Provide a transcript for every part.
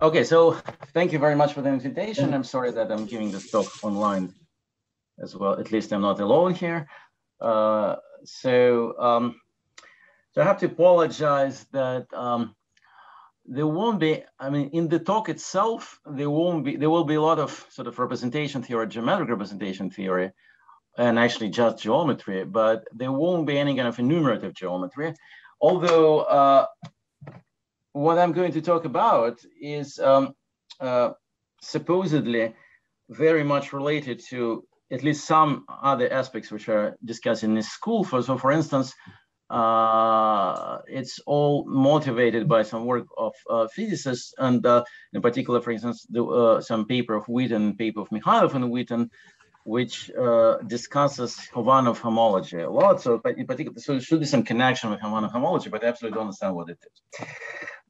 Okay, so thank you very much for the invitation. I'm sorry that I'm giving this talk online as well. At least I'm not alone here. Uh, so, um, so I have to apologize that um, there won't be, I mean, in the talk itself, there won't be, there will be a lot of sort of representation theory, geometric representation theory, and actually just geometry, but there won't be any kind of enumerative geometry. Although uh, what I'm going to talk about is um, uh, supposedly very much related to at least some other aspects which are discussed in this school. For, so for instance, uh, it's all motivated by some work of uh, physicists and uh, in particular, for instance, the, uh, some paper of Witten, paper of Mikhailov and Witten, which uh, discusses Khovanov homology a lot. So in particular, so there should be some connection with Khovanov homology, but I absolutely don't understand what it is.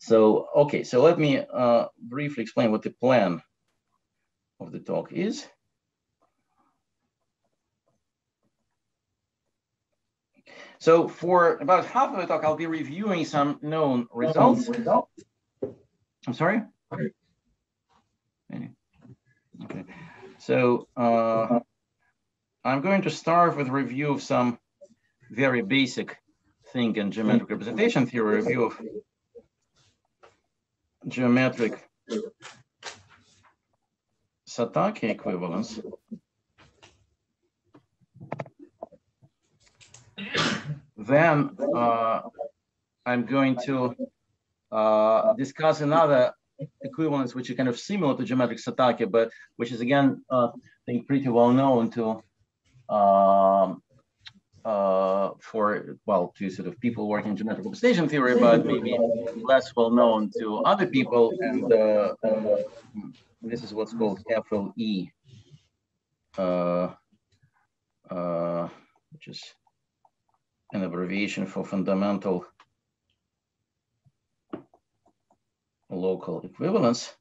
So, okay, so let me uh, briefly explain what the plan of the talk is. So for about half of the talk, I'll be reviewing some known results. I'm sorry? Okay, so uh, I'm going to start with a review of some very basic thing in geometric representation theory, review of geometric Satake equivalence. Then uh, I'm going to uh, discuss another equivalence which is kind of similar to geometric Satake, but which is again, uh, I think pretty well known to um, uh, for, well, to sort of people working in geometric representation theory, but maybe less well known to other people. And uh, uh, this is what's called FLE, uh, uh, which is an abbreviation for fundamental local equivalence.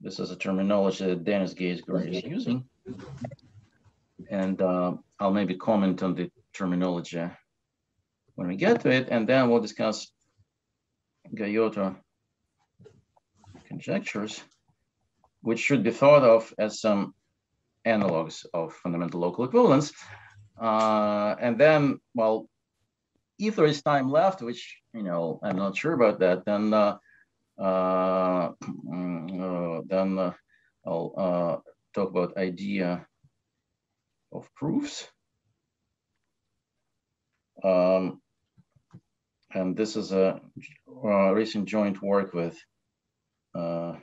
This is a terminology that Dennis Gaitsgory is using. And uh, I'll maybe comment on the terminology when we get to it, and then we'll discuss Gaiotto conjectures, which should be thought of as some analogs of fundamental local equivalence. Uh, and then, well, if there is time left, which, you know, I'm not sure about that, then uh, uh, mm, uh then uh, I'll uh, talk about idea of proofs. Um, and this is a, recent joint work with uh,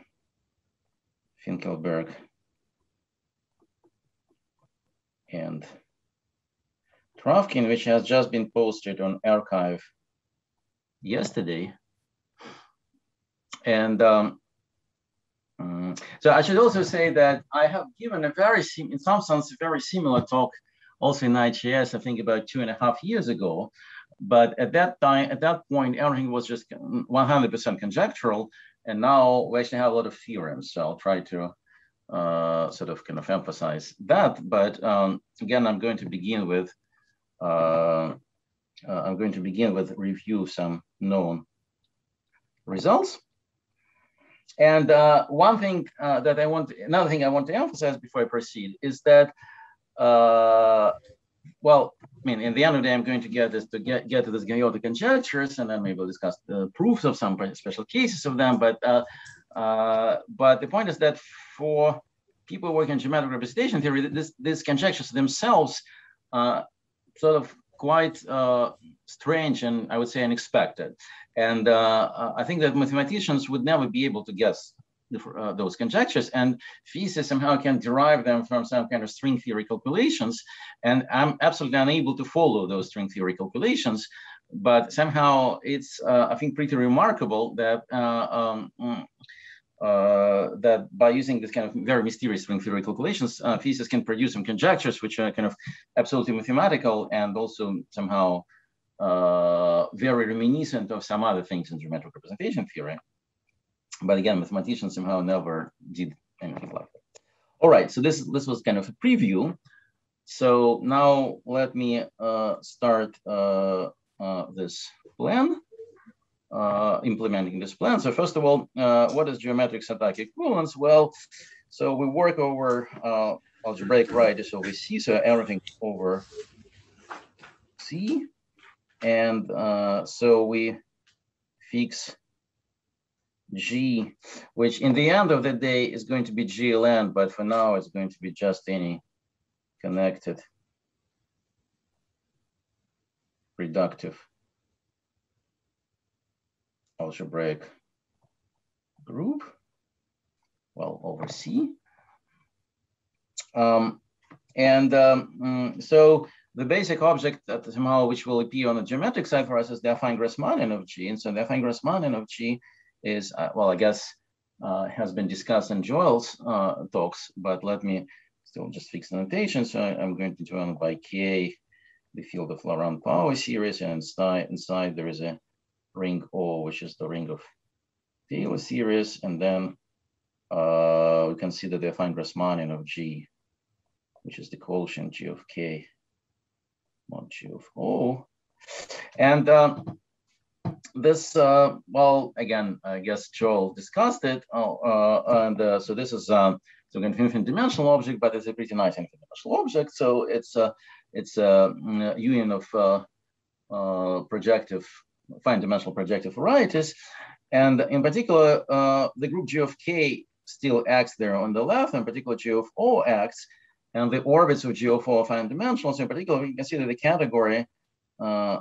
Finkelberg and Travkin, which has just been posted on arXiv yesterday. And um, Mm. So I should also say that I have given a very, in some sense, a very similar talk also in IHS, I think about two and a half years ago. But at that time, at that point, everything was just 100% conjectural. And now we actually have a lot of theorems. So I'll try to uh, sort of kind of emphasize that. But um, again, I'm going to begin with, uh, uh, I'm going to begin with review some known results. And uh, one thing uh, that I want, another thing I want to emphasize before I proceed is that, uh, well, I mean, in the end of the day, I'm going to get this to get, get to this Gaiotto conjectures, and then maybe we'll discuss the proofs of some special cases of them. But uh, uh, but the point is that for people working in geometric representation theory, this, these conjectures themselves uh, sort of quite uh, strange and I would say unexpected. And uh, I think that mathematicians would never be able to guess uh, those conjectures and physicists somehow can derive them from some kind of string theory calculations. And I'm absolutely unable to follow those string theory calculations. But somehow it's, uh, I think, pretty remarkable that uh, um, mm, uh, that by using this kind of very mysterious string theory calculations, uh, physicists can produce some conjectures which are kind of absolutely mathematical and also somehow uh, very reminiscent of some other things in geometric representation theory. But again, mathematicians somehow never did anything like that. All right, so this, this was kind of a preview. So now let me uh, start uh, uh, this plan. Uh, implementing this plan. So first of all, uh, what is geometric Satake equivalence? Well, so we work over uh, algebraic varieties over C, so everything over C. And uh, so we fix G, which in the end of the day is going to be GLN, but for now it's going to be just any connected reductive algebraic group, well, over C. Um, and um, mm, so the basic object that somehow which will appear on the geometric side for us is the affine Grassmannian of G. And so the affine Grassmannian of G is, uh, well, I guess uh, has been discussed in Joel's uh, talks, but let me still just fix the notation. So I, am going to join by K, the field of Laurent power series, and inside, inside there is a ring O, which is the ring of Taylor series, and then uh, we consider the affine Grassmannian of G, which is the quotient G of K mod G of O. And um, this, uh, well, again, I guess Joel discussed it. Uh, uh, and uh, so this is um, so an infinite dimensional object, but it's a pretty nice infinite dimensional object. So it's a, it's a, mm, union of uh, uh, projective, fine dimensional projective varieties. And in particular, the group G of K still acts there on the left, in particular G of O acts, and the orbits of G of O are fine dimensional. So in particular, see that the category uh,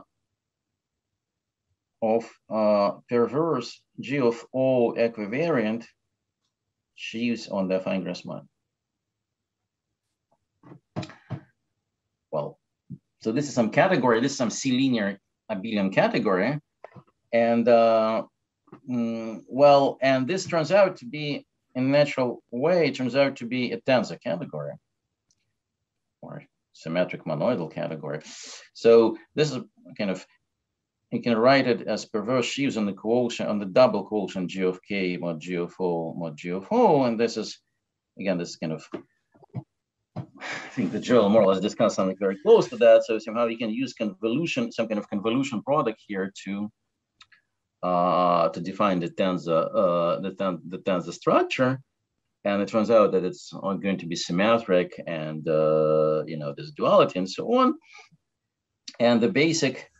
of uh, perverse G of O equivariant sheaves on the affine Grassmann. Well, so this is some category, this is some C-linear abelian category. And uh, mm, well, and this turns out to be in a natural way, it turns out to be a tensor category or symmetric monoidal category. So this is kind of you can write it as perverse sheaves on the quotient, on the double quotient G of K mod G of O mod G of O. And this is, again, this is kind of, I think the Joel more or less discussed something very close to that. So somehow you can use convolution, some kind of convolution product here to uh, to define the tensor, uh, the, ten, the tensor structure. And it turns out that it's going to be symmetric and, uh, you know, this duality and so on. And the basic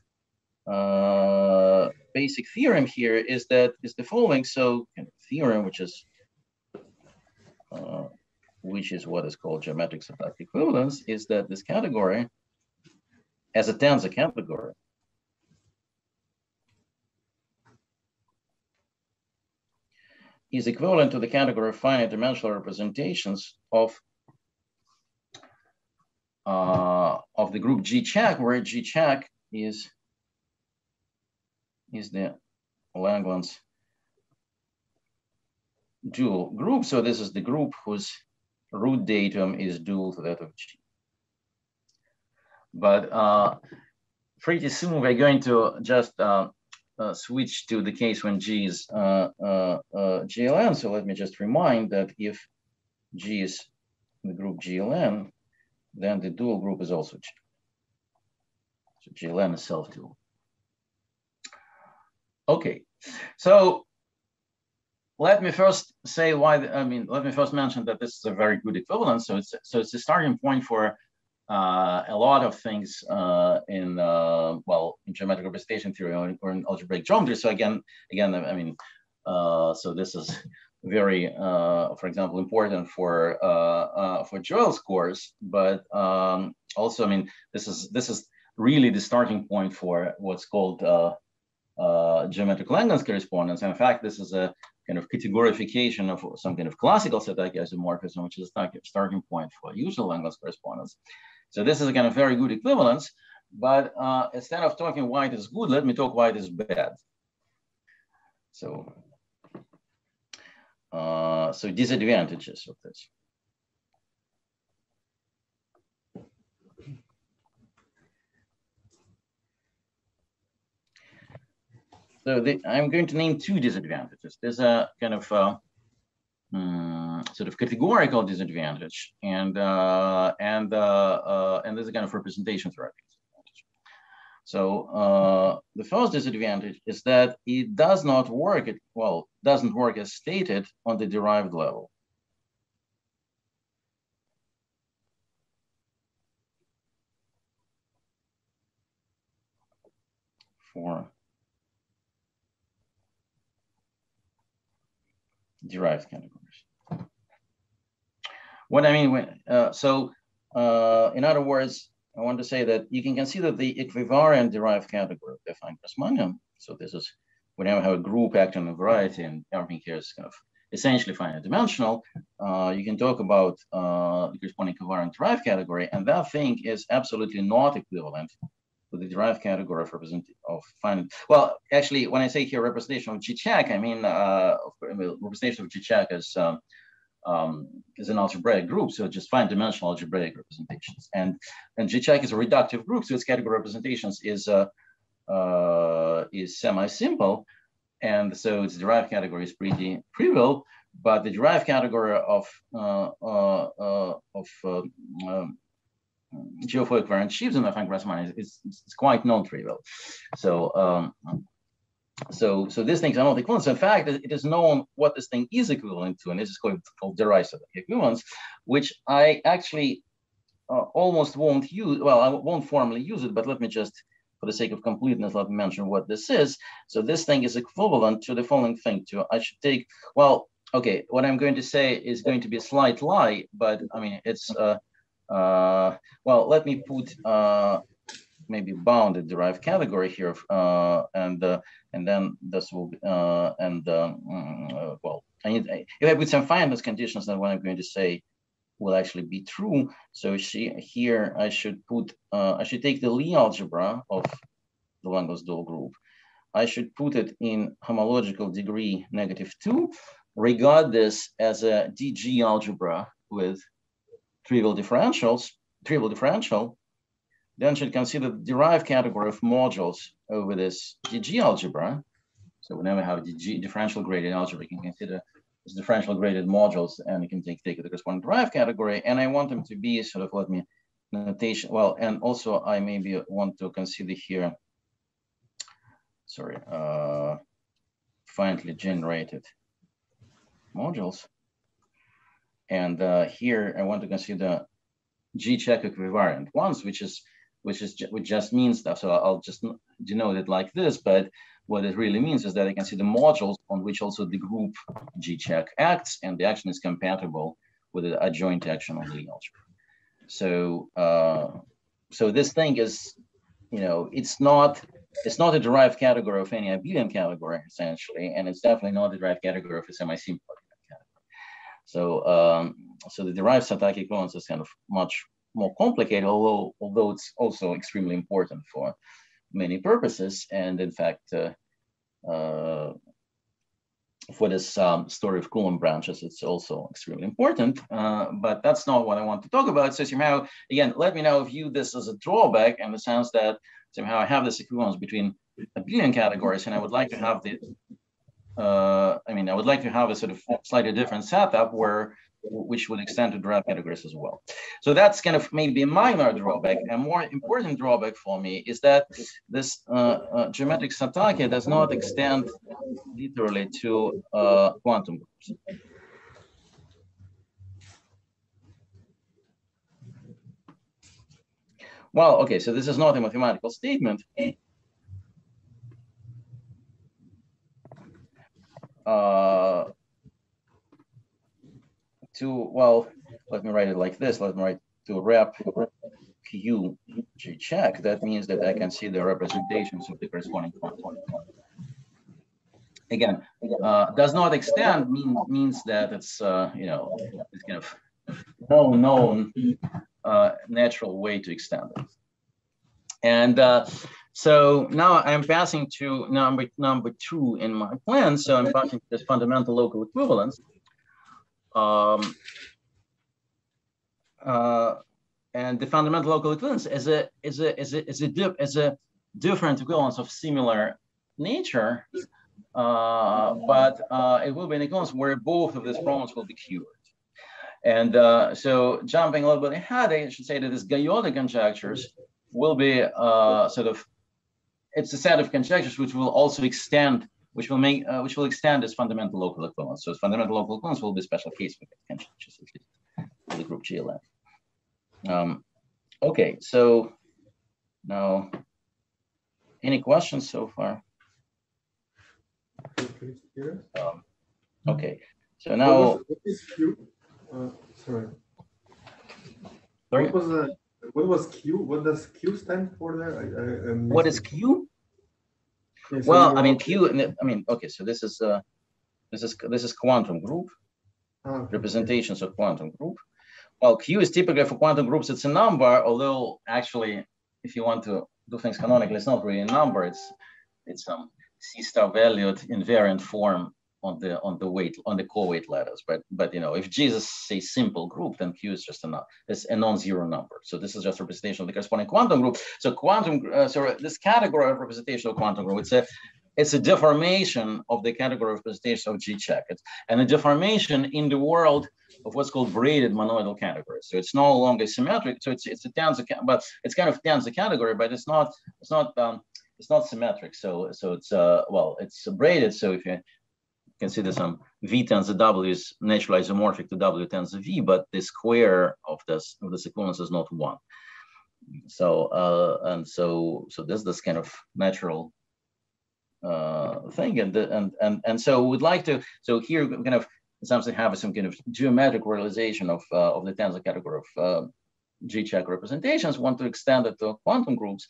uh, basic theorem here is that is the following. So kind of theorem, which is uh, which is what is called geometric Satake equivalence, is that this category, as a tensor category, is equivalent to the category of finite dimensional representations of uh, of the group G check, where G check is is the Langlands dual group. So this is the group whose root datum is dual to that of G. But uh, pretty soon we're going to just uh, uh, switch to the case when G is uh, uh, uh, GLN. So let me just remind that if G is the group GLN, then the dual group is also G. So GLN is self-dual. Okay, so let me first say why, the, I mean, let me first mention that this is a very good equivalence. So it's, so it's a starting point for uh, a lot of things uh, in, uh, well, in geometric representation theory or, or, in algebraic geometry. So again, again, I mean, uh, so this is very, uh, for example, important for uh, for Joel's course, but um, also, I mean, this is this is really the starting point for what's called uh, geometric Langlands correspondence. And in fact, this is a kind of categorification of some kind of classical Satake isomorphism, which is a starting point for usual Langlands correspondence. So this is a kind of very good equivalence, but uh, instead of talking why it is good, let me talk why it is bad. So, uh, so disadvantages of this. So the, I'm going to name two disadvantages. There's a kind of um, sort of categorical disadvantage, and uh, and uh, uh, and there's a kind of representation disadvantage. So uh, the first disadvantage is that it does not work, it, well, doesn't work as stated on the derived level. For derived categories. What I mean, when, uh, so uh, in other words, I want to say that you can consider the equivariant derived category of defined Grassmannian. So this is whenever we have a group acting on a variety and everything here is kind of essentially finite dimensional, uh, you can talk about uh, the corresponding covariant derived category, and that thing is absolutely not equivalent the derived category of represent of finite. Well, actually, when I say here representation of G check, I mean uh, representation of G check as um, um, is an algebraic group, so just finite dimensional algebraic representations. And and GCheck is a reductive group, so its category representations is uh, uh, is semi-simple, and so its derived category is pretty trivial. But the derived category of uh, uh, uh of um, geophoric variant sheaves in the Frank Grassmann is, is, is, quite non-trivial. So um, so, so this thing is not equivalent. So in fact, it is known what this thing is equivalent to, and this is called, called derisive equivalence, which I actually uh, almost won't use. Well, I won't formally use it, but let me just, for the sake of completeness, let me mention what this is. So this thing is equivalent to the following thing. To I should take well, okay. What I'm going to say is going to be a slight lie, but I mean it's. Uh, uh, well, let me put uh, maybe bounded derived category here, uh, and uh, and then this will uh, and um, uh, well, I need, if I put some finiteness conditions, then what I'm going to say will actually be true. So she, here I should put, uh, I should take the Lie algebra of the Langlands-dual group. I should put it in homological degree negative two, regard this as a DG algebra with trivial differentials, trivial differential, then should consider the derived category of modules over this DG algebra. So whenever we have DG differential graded algebra, you can consider this differential graded modules and you can take, take the corresponding derived category. And I want them to be sort of, let me notation. Well, and also I maybe want to consider here, sorry, uh, finitely generated modules. And uh, here I want to consider G-check equivariant ones, which is which is which just means stuff. So I'll just denote it like this, but what it really means is that I can see the modules on which also the group G-check acts, and the action is compatible with the adjoint action on the algebra. So, uh, so this thing is, you know, it's not it's not a derived category of any abelian category essentially, and it's definitely not a derived category of a semi-simple. So, um, so the derived Satake equivalence is kind of much more complicated, although although it's also extremely important for many purposes. And in fact, uh, uh, for this um, story of Coulomb branches, it's also extremely important. Uh, but that's not what I want to talk about. So somehow, again, let me now view this as a drawback in the sense that somehow I have this equivalence between abelian categories, and I would like to have the uh, I mean, I would like to have a sort of slightly different setup where which would extend to derived categories as well. So that's kind of maybe a minor drawback. A more important drawback for me is that this uh, uh, geometric Satake does not extend literally to uh, quantum groups. Well, okay, so this is not a mathematical statement. Uh, to, well, let me write it like this. Let me write to rep Q G check. That means that I can see the representations of the corresponding. Again, uh, does not extend mean, means that it's, uh, you know, it's kind of no known uh, natural way to extend it. And uh, so now I'm passing to number number two in my plan. So I'm passing to this fundamental local equivalence. Um, uh, and the fundamental local equivalence is a is a is a is a, dip, is a different equivalence of similar nature, uh, but uh, it will be an equivalence where both of these problems will be cured. And uh, so jumping a little bit ahead, I should say that these Gaiotto conjectures will be uh, sort of it's a set of conjectures which will also extend, which will make, uh, which will extend this fundamental local equivalence. So fundamental local equivalence will be a special case for conjectures, at least for the group GLN. Um, okay, so now, any questions so far? Um, okay, so now. What is Q? Uh, sorry. Sorry? What was the what was Q? What does Q stand for there? I, I, I what is Q? Yeah, so Well, I mean, Q, I mean, okay, so this is, uh, this is, this is quantum group, Ah, okay. representations of quantum group. Well, Q is typically for quantum groups, it's a number, although actually, if you want to do things canonically, it's not really a number, it's, it's some C star valued invariant form on the, on the weight, on the co-weight lattice. But, but you know, if Jesus say simple group, then Q is just a, it's a non-zero number. So this is just representation of the corresponding quantum group. So quantum, uh, so this category of representation of quantum group, it's a, it's a deformation of the category of representation of G check. It's, and a deformation in the world of what's called braided monoidal categories. So it's no longer symmetric. So it's it's a ca- but it's kind of tensor category, but it's not it's not um, it's not symmetric. So so it's uh well it's braided. So if you consider some v tensor w is naturally isomorphic to w tensor v, but the square of this of this equivalence is not one. So uh, and so so this this kind of natural uh, thing, and the, and and and so we'd like to. So here kind of something have some kind of geometric realization of uh, of the tensor category of uh, G-check representations. Want to extend it to quantum groups,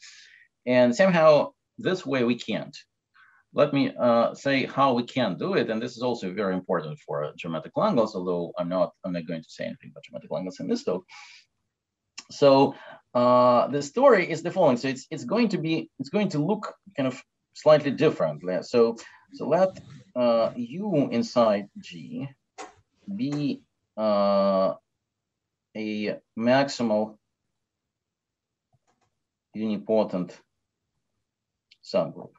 and somehow this way we can't. Let me uh, say how we can do it, and this is also very important for geometric Langlands. Although I'm not I'm not going to say anything about geometric Langlands in this talk. So uh, the story is the following. So it's it's going to be it's going to look kind of slightly differently. So so let uh, u inside G be uh, a maximal unipotent subgroup.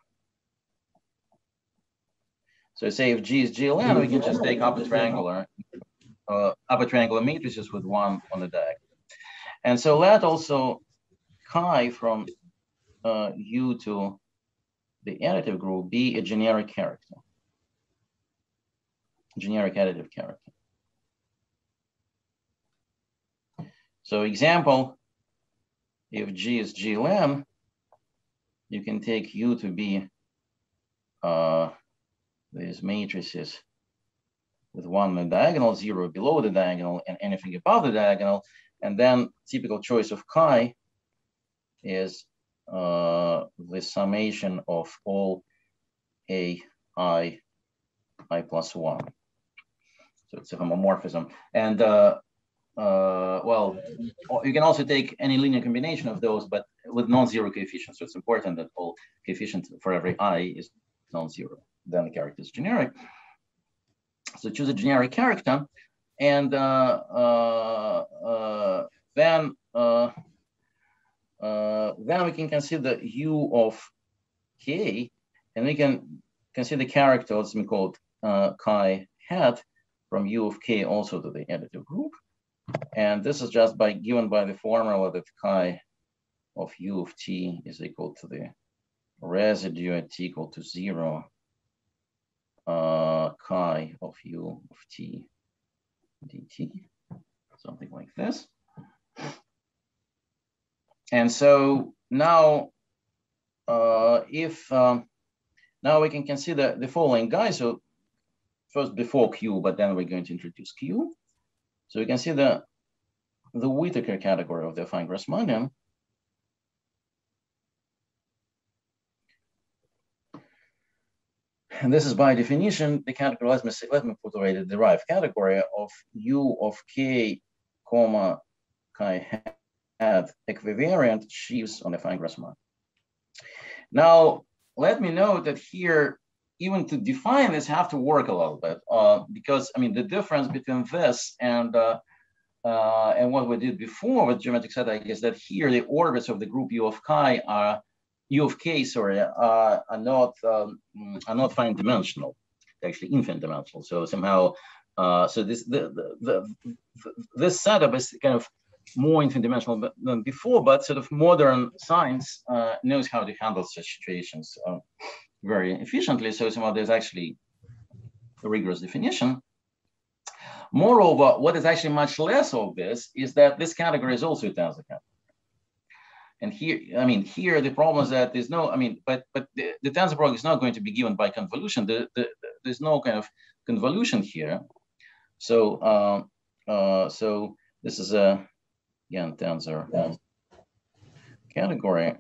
So say if G is GLN, we can just take upper triangular, uh, upper triangular matrices with one on the diagonal. And so let also chi from uh, U to the additive group be a generic character, generic additive character. So example, if G is GLM, you can take U to be uh, these matrices with one diagonal, zero below the diagonal, and anything above the diagonal. And then typical choice of chi is uh, the summation of all a i i plus one. So it's a homomorphism. And uh, uh, well, you can also take any linear combination of those, but with non-zero coefficients. So it's important that all coefficients for every i is non-zero. Then the character is generic. So choose a generic character, and uh, uh, uh, then then we can consider u of k, and we can consider character, let's call it uh, chi hat from u of k also to the additive group. And this is just by given by the formula that chi of u of t is equal to the residue at t equal to zero uh, chi of u of t dt, something like this. And so now, uh, if um, now we can consider the following guy. So first before Q, but then we're going to introduce Q. So we can see the, the Whittaker category of the affine Grassmannian. And this is by definition the put away the derived category of U of K, comma, chi hat equivariant sheaves on the affine Grassmannian. Now, let me note that here, even to define this, have to work a little bit uh, because I mean the difference between this and uh, uh, and what we did before with geometric set is that here the orbits of the group U of chi are U of k, sorry, are not um, are not finite dimensional, actually infinite dimensional. So somehow, uh, so this the, the, the, this setup is kind of more infinite dimensional than before, but sort of modern science uh, knows how to handle such situations uh, very efficiently. So somehow there's actually a rigorous definition. Moreover, what is actually much less obvious is that this category is also a tensor category. And here, I mean, here the problem is that there's no, I mean, but but the, the tensor product is not going to be given by convolution. The, the, the, there's no kind of convolution here. So uh, uh, so this is a again tensor category.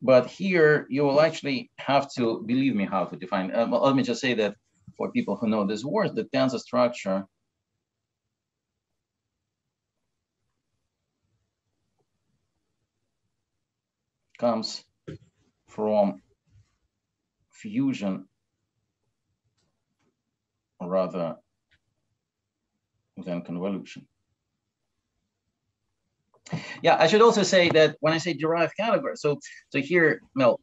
But here you will actually have to believe me how to define. Uh, well, let me just say that for people who know this word, the tensor structure comes from fusion rather than convolution. Yeah, I should also say that when I say derived category, so so here, well,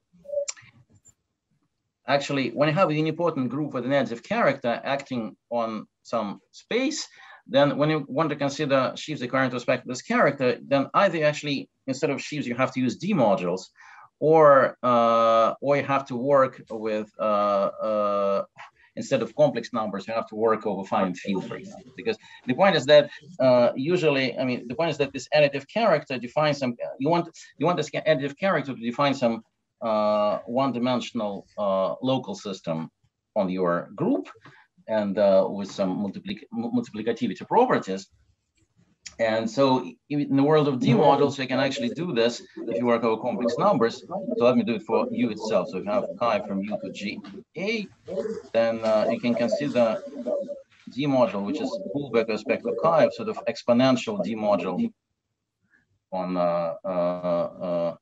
actually, when I have a unipotent group with an additive character acting on some space, then when you want to consider sheaves equivalent to respect this character, then either actually, instead of sheaves, you have to use D modules, or uh, or you have to work with uh, uh, instead of complex numbers, you have to work over finite field, for example. Because the point is that uh, usually, I mean, the point is that this additive character defines some. You want you want this additive character to define some uh, one-dimensional uh, local system on your group, and uh, with some multiplic multiplicativity properties. And so in the world of D modules, you can actually do this if you work over complex numbers. So let me do it for U itself. So if you have chi from U to G A, then uh, you can consider D module, which is pulled back respect to chi, sort of exponential D module on uh, uh,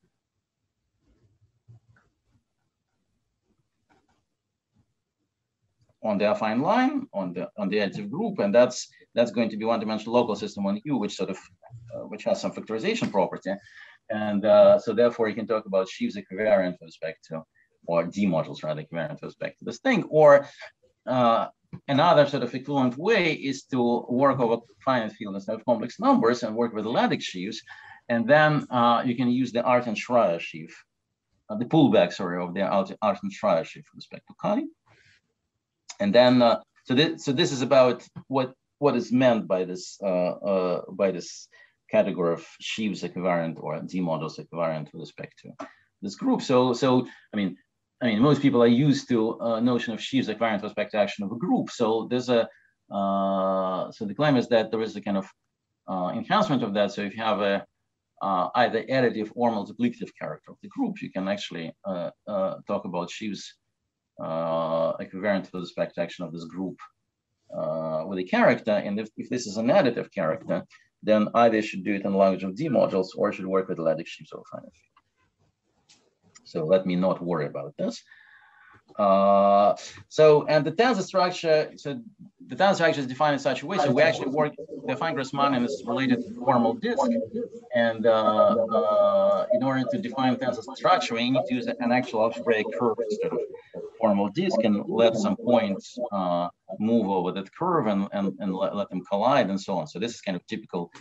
on the affine line on the on the additive group, and that's that's going to be one-dimensional local system on U, which sort of uh, which has some factorization property, and uh, so therefore you can talk about sheaves equivariant with respect to, or D modules rather equivariant with respect to this thing, or uh, another sort of equivalent way is to work over finite field instead of complex numbers and work with l-adic sheaves, and then uh, you can use the Artin-Schreier sheaf, uh, the pullback, sorry, of the Artin-Schreier sheaf with respect to chi. And then, uh, so this, so this is about what what is meant by this uh, uh, by this category of sheaves equivariant or D modules equivariant with respect to this group. So, so I mean, I mean, most people are used to a notion of sheaves equivariant with respect to action of a group. So there's a uh, so the claim is that there is a kind of uh, enhancement of that. So if you have a uh, either additive or multiplicative character of the group, you can actually uh, uh, talk about sheaves uh, equivariant with the to action of this group uh, with a character. And if, if this is an additive character, then either should do it in the language of D modules or should work with l-adic sheaves or finite So let me not worry about this. Uh, so, and the tensor structure, so the tensor structure is defined in such a way. So we actually work, define Grassmannian is related to formal disk. And uh, uh, in order to define tensor structure, we need to use an actual algebraic curve instead of formal disk and let some points uh, move over that curve and, and, and let, let, them collide and so on. So this is kind of typical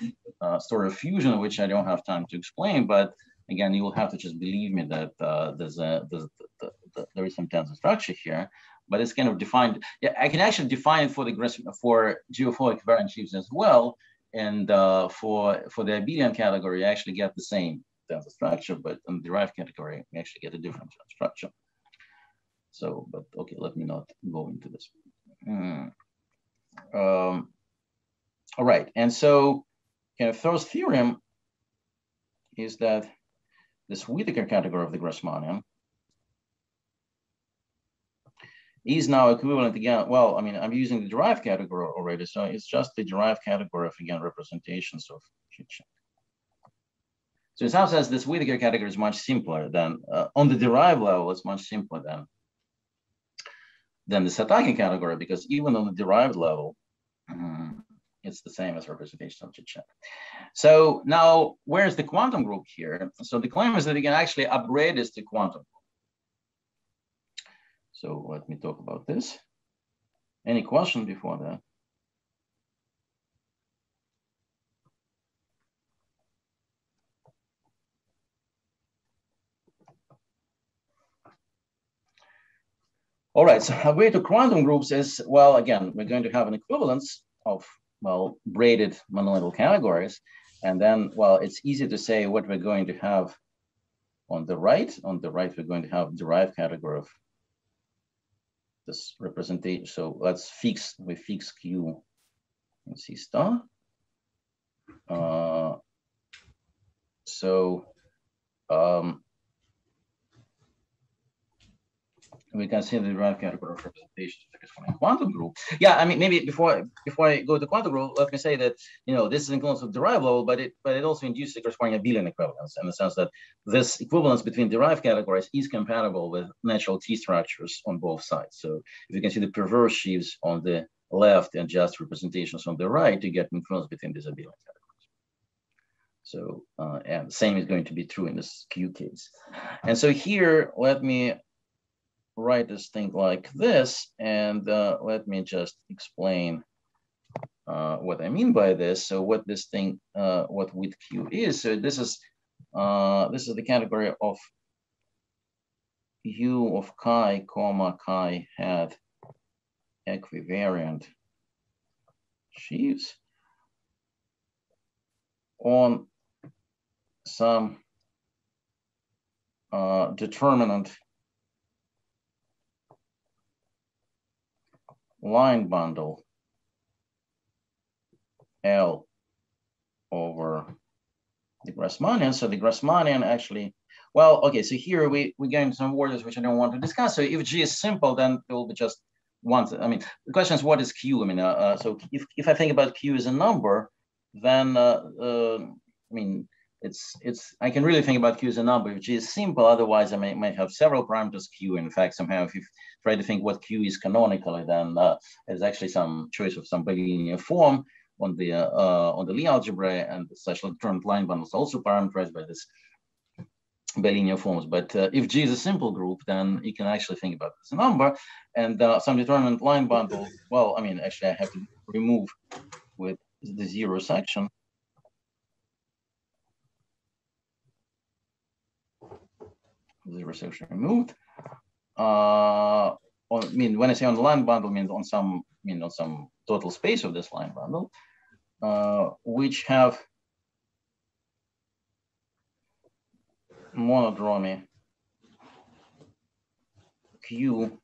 uh, sort of fusion, which I don't have time to explain, but again, you will have to just believe me that uh, there's a, there's, the, the, there is some tensor structure here, but it's kind of defined. Yeah, I can actually define for the for geophilic variant sheaves as well. And uh, for, for the abelian category, I actually get the same tensor structure, but in the derived category, we actually get a different structure. So, but okay, let me not go into this. Mm. Um, all right, and so kind of Thor's theorem is that this Whittaker category of the Grassmannian is now equivalent again. Well, I mean, I'm using the derived category already, so it's just the derived category of again representations of G-check. So in some sense, this Whittaker category is much simpler than uh, on the derived level. It's much simpler than than the Satake category because even on the derived level, um, it's the same as representation of G-check. So now, where's the quantum group here? So the claim is that you can actually upgrade this to quantum. So let me talk about this. Any question before that? All right, so our way to quantum groups is, well, again, we're going to have an equivalence of well, braided monoidal categories. And then, well, it's easy to say what we're going to have on the right. On the right, we're going to have derived category of this representation. So let's fix, we fix Q and C star. Uh, so um, we can see the derived category of the corresponding quantum group. Yeah, I mean, maybe before before I go to quantum group, let me say that you know this is equivalence of derived level, but it but it also induces the corresponding abelian equivalence in the sense that this equivalence between derived categories is compatible with natural T structures on both sides. So if you can see the perverse sheaves on the left and just representations on the right, you get equivalence between these abelian categories. So uh, and the same is going to be true in this Q case. And so here, let me write this thing like this, and uh, let me just explain uh, what I mean by this. So what this thing, uh, what with Q is, so this is, uh, this is the category of U of chi, comma, chi hat equivariant sheaves on some uh, determinant line bundle L over the Grassmannian. So the Grassmannian actually, well, okay, so here we, we get some orders which I don't want to discuss. So if G is simple, then it will be just one. I mean, the question is what is Q? I mean, uh, uh, so if, if I think about Q as a number, then, uh, uh I mean, it's it's I can really think about Q as a number, if G is simple. Otherwise, I may, might have several parameters Q. In fact, somehow if you try to think what Q is canonically, then uh, there's actually some choice of some bilinear form on the uh, on the Lie algebra, and the such term line bundles also parameterized by this bilinear forms. But uh, if G is a simple group, then you can actually think about this number. And uh, some determinant line bundle, well, I mean, actually I have to remove with the zero section. zero section removed. Uh, on, I mean, when I say on the line bundle, means on some, you know, some total space of this line bundle, uh, which have monodromy Q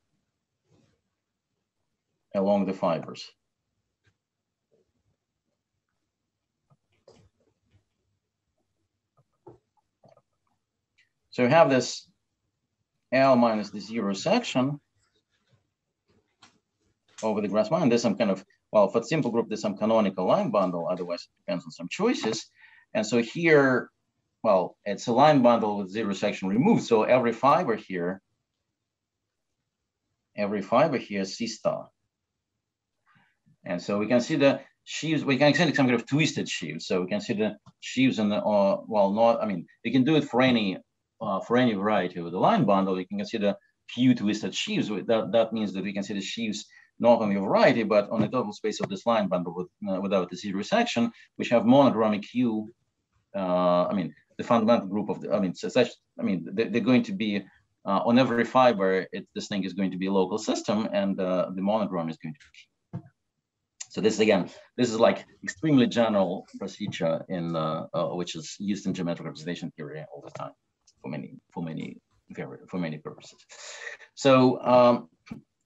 along the fibers. So we have this L minus the zero section over the grass Grassmann. There's some kind of, well, for simple group, there's some canonical line bundle. Otherwise, it depends on some choices. And so here, well, it's a line bundle with zero section removed. So every fiber here, every fiber here is C star. And so we can see the sheaves, we can extend some kind of twisted sheaves. So we can see the sheaves in the, uh, well, not, I mean, you can do it for any uh, for any variety of the line bundle, we can consider Q twisted sheaves. That, that means that we can consider sheaves not only a variety, but on the total space of this line bundle with, uh, without the zero section, which have monodromy Q. Uh, I mean, the fundamental group of the, I mean, such, I mean, they're, they're going to be uh, on every fiber, it, this thing is going to be a local system and uh, the monodrome is going to be So this again, this is like extremely general procedure in uh, uh, which is used in geometric representation theory all the time for many for many very, for many purposes. So um,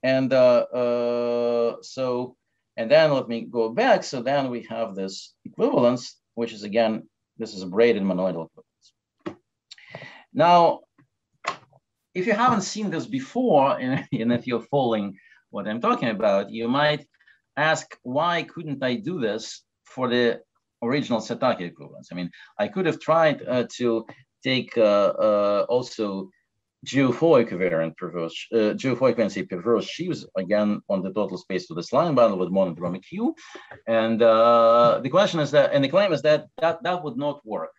and uh, uh, so and then let me go back. So then we have this equivalence, which is again this is a braided monoidal equivalence. Now, if you haven't seen this before, and, and if you're following what I'm talking about, you might ask, why couldn't I do this for the original Satake equivalence? I mean, I could have tried uh, to take uh, uh, also geophoric variant perverse, uh, geophoric fancy perverse sheaves again on the total space of this line bundle with monodromic Q. And uh, the question is that, and the claim is that that, that would not work.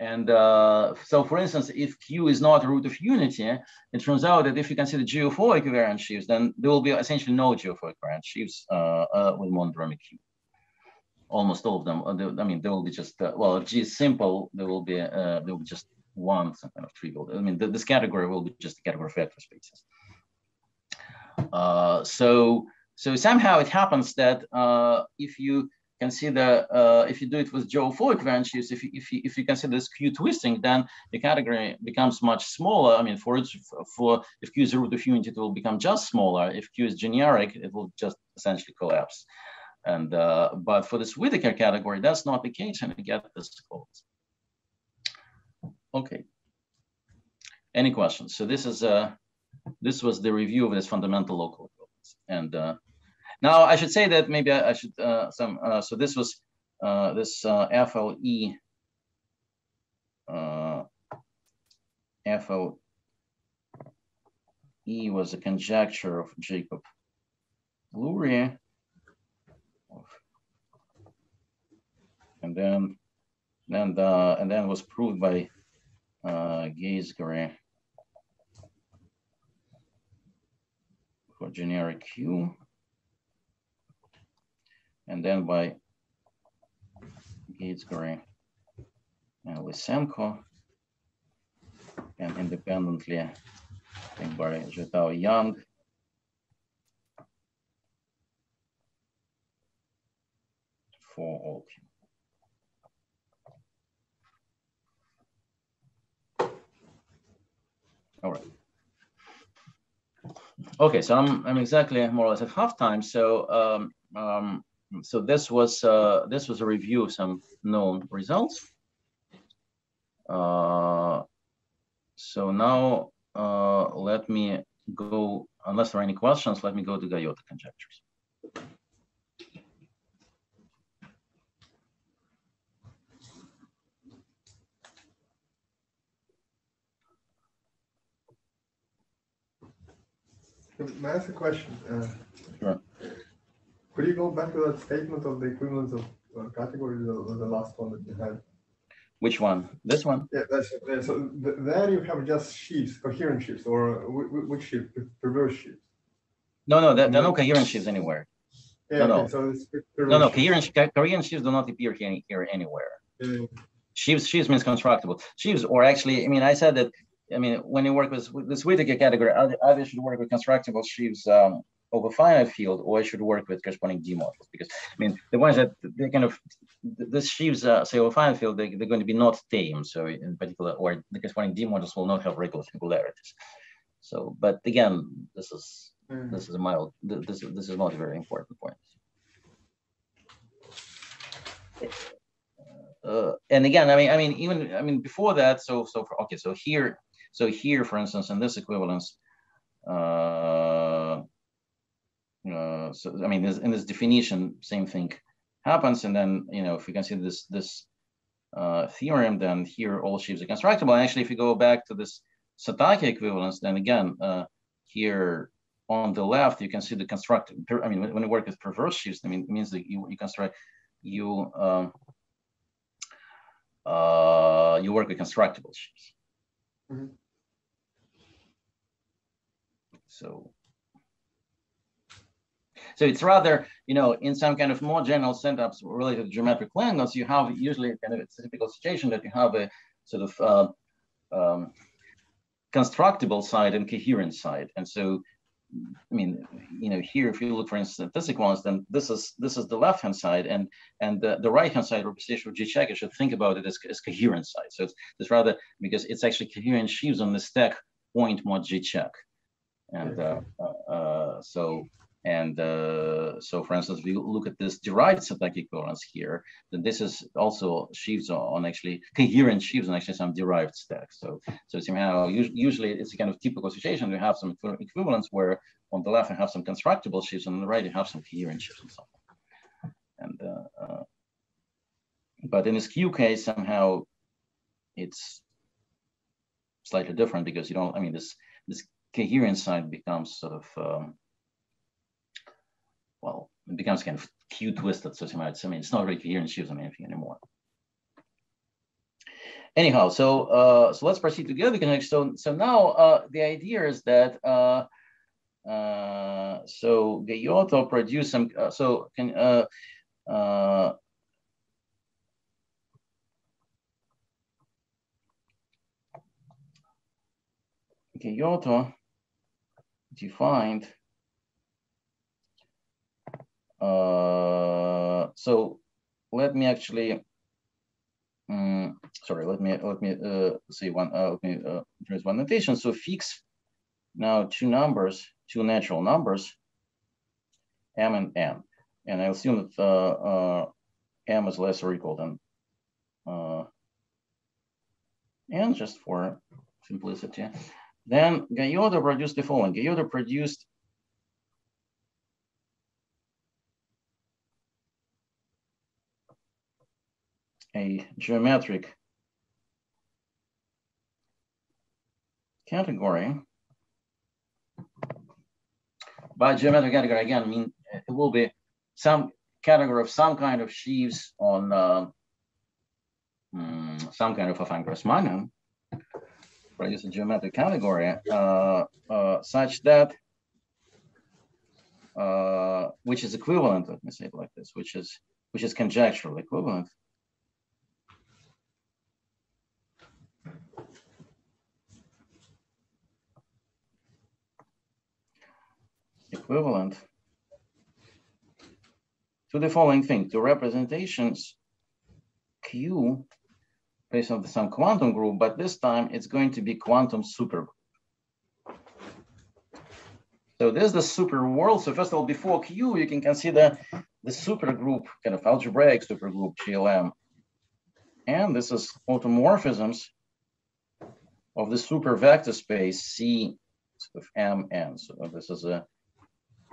And uh, so, for instance, if Q is not a root of unity, it turns out that if you consider geophoric variant sheaves, then there will be essentially no geophoric variant sheaves uh, with monodromic Q almost all of them. Uh, I mean, there will be just, uh, well, if G is simple, there will be, uh, there will be just one some kind of trivial. I mean, the, this category will be just a category of vector spaces. Uh, so, so somehow it happens that uh, if you consider, uh, if you do it with equivalent sheaves, if you, if you, if you consider this Q twisting, then the category becomes much smaller. I mean, for it, for if Q is root of unity, it will become just smaller. If Q is generic, it will just essentially collapse. And uh, but for this Whittaker category, that's not the case, and we get this close. Okay. Any questions? So this is uh, this was the review of this fundamental local equivalence. And uh, now I should say that maybe I, I should uh, some uh, so this was uh, this uh, FLE uh, FLE was a conjecture of Jacob Lurie and then and uh, and then was proved by uh, Gaitsgory for generic Q, and then by Gaitsgory and Lysenko, and independently, I think by Zhitao Yang. For all Q. All right. Okay, so I'm I'm exactly more or less at halftime. So um, um, so this was uh, this was a review of some known results. Uh, so now uh, let me go. Unless there are any questions, let me go to Gaiotto conjectures. May I ask a question? Uh, Sure. Could you go back to that statement of the equivalence of uh, categories, the, the last one that you had? Which one? This one? Yeah, that's, yeah, so th- then you have just sheaves, coherent sheaves, or wh- which sheaf, perverse sheaves? No, no, there, there are no coherent sheaves anywhere. Yeah, No, no. okay, so it's No, no, perverse sheaves. coherent, coherent sheaves do not appear here, here anywhere. Yeah, Sheaves, sheaves means constructible. Sheaves, or actually, I mean, I said that, I mean, when you work with, with this Whittaker category, either, should work with constructible sheaves um, over finite field, or I should work with corresponding D modules. Because, I mean, the ones that they kind of, th- this sheaves, uh, say over finite field, they, they're going to be not tame. So in particular, or the corresponding D modules will not have regular singularities. So, but again, this is, yeah. this is a mild, this, is- this is not a very important point. uh, and again, I mean, I mean, even I mean before that. So, so for, okay, so here, so here, for instance, in this equivalence, uh, uh, so I mean, in this definition, same thing happens, and then you know, if we consider this this uh, theorem, then here all sheaves are constructible. And actually, if you go back to this Satake equivalence, then again, uh, here on the left, you can see the construct. I mean, when, when you work with perverse sheaves, I mean, it means that you you construct you. Um, uh, you work with constructible sheaves. Mhm. So, so it's rather, you know, in some kind of more general setups related to geometric Langlands, you have usually kind of it's a typical situation that you have a sort of uh, um, constructible side and coherent side, and so. I mean, you know, here, if you look, for instance, this equivalence, then this is this is the left-hand side, and and the, the right-hand side representation of G check, you should think about it as, as coherent side. So it's, it's rather because it's actually coherent sheaves on the stack point mod G check, and uh, uh, uh, so and uh, so, for instance, if you look at this derived Satake equivalence here, then this is also sheaves on actually coherent sheaves on actually some derived stacks. So, so somehow usually it's a kind of typical situation. We have some equivalence where on the left you have some constructible sheaves, and on the right you have some coherent sheaves and so on. And uh, uh, but in this Q case, somehow it's slightly different because you don't. I mean, this this coherent side becomes sort of um, well, it becomes kind of Q twisted. It's, I mean, it's not really coherent sheaves on anything anymore. Anyhow, so uh, so let's proceed to together. Because so so now uh, the idea is that uh, uh, so Gaiotto produced some. Uh, so can uh, uh, Gaiotto defined uh, so let me actually, um, sorry, let me let me uh, say one. Uh, let me uh, one notation. So fix now two numbers, two natural numbers, m and n, and I assume that uh, uh, m is less or equal than uh, n, just for simplicity. Then Gaiotto produced the following. Gaiotto produced a geometric category. By geometric category, again, I mean, it will be some category of some kind of sheaves on uh, mm, some kind of a affine Grassmannian, produce a geometric category. Uh, uh, such that, uh, which is equivalent, let me say it like this, which is which is conjectural equivalent. Equivalent to the following thing, to representations Q based on some quantum group, but this time it's going to be quantum supergroup. So this is the super world. So first of all, before Q, you can consider the supergroup, kind of algebraic supergroup GLM. And this is automorphisms of the super vector space C of MN. So this is a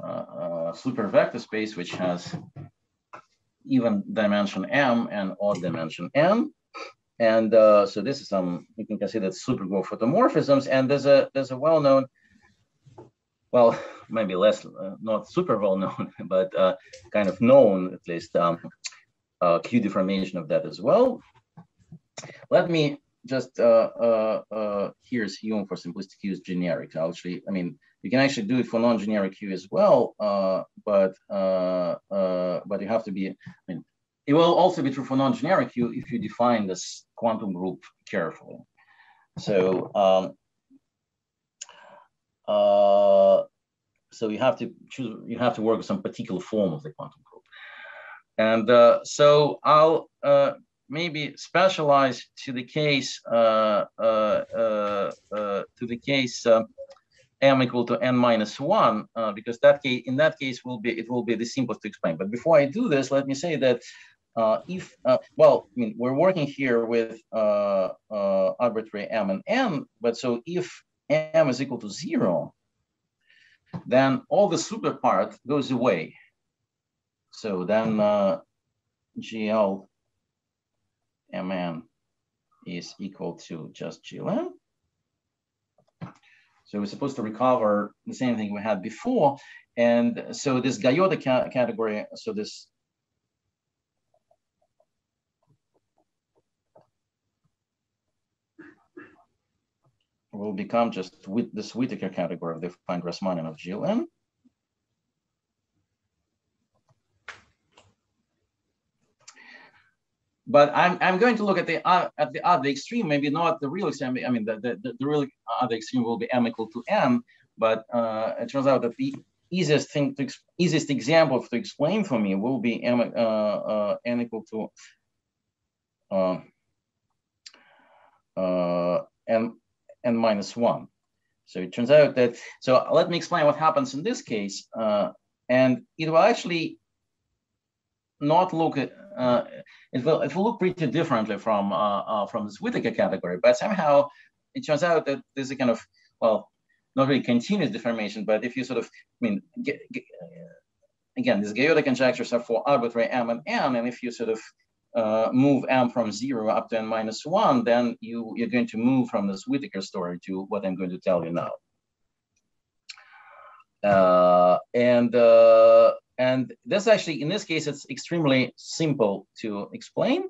uh, super vector space which has even dimension m and odd dimension n. And uh, so this is some, you can consider supergroup photomorphisms. And there's a there's a well-known, well, maybe less, uh, not super well-known, but uh, kind of known, at least, um, uh, Q deformation of that as well. Let me just, uh, uh, here's Hume for simplistic use generic. Actually, I mean, you can actually do it for non-generic Q as well, but but you have to be. I mean, it will also be true for non-generic Q if you define this quantum group carefully. So um, uh, so you have to choose. You have to work with some particular form of the quantum group, and uh, so I'll uh, maybe specialize to the case uh, uh, uh, uh to the case um, m equal to n minus one, because that case, in that case will be, it will be the simplest to explain. But before I do this, let me say that uh, if, uh, well, I mean, we're working here with uh, uh, arbitrary m and n, but so if m is equal to zero, then all the super part goes away. So then uh, GL mn is equal to just GLM. So we're supposed to recover the same thing we had before. And so this Gaiotto ca category, so this will become just with this Whittaker category of the affine Grassmannian of GLM. but I'm, I'm going to look at the uh, at the other extreme, maybe not the real extreme. I mean, the, the, the real other extreme will be m equal to n, but uh, it turns out that the easiest thing to easiest example to explain for me will be m uh, uh, n equal to uh, uh, n minus one. So it turns out that so let me explain what happens in this case, uh, and it will actually not look uh, it will it will look pretty differently from uh, uh, from this Whittaker category, but somehow it turns out that there's a kind of well, not really continuous deformation, but if you sort of, I mean, get, get, again, these Gaiotto conjectures are for arbitrary m and n, and if you sort of uh, move m from zero up to n minus one, then you you're going to move from this Whittaker story to what I'm going to tell you now. Uh, and uh, and this actually, in this case, it's extremely simple to explain.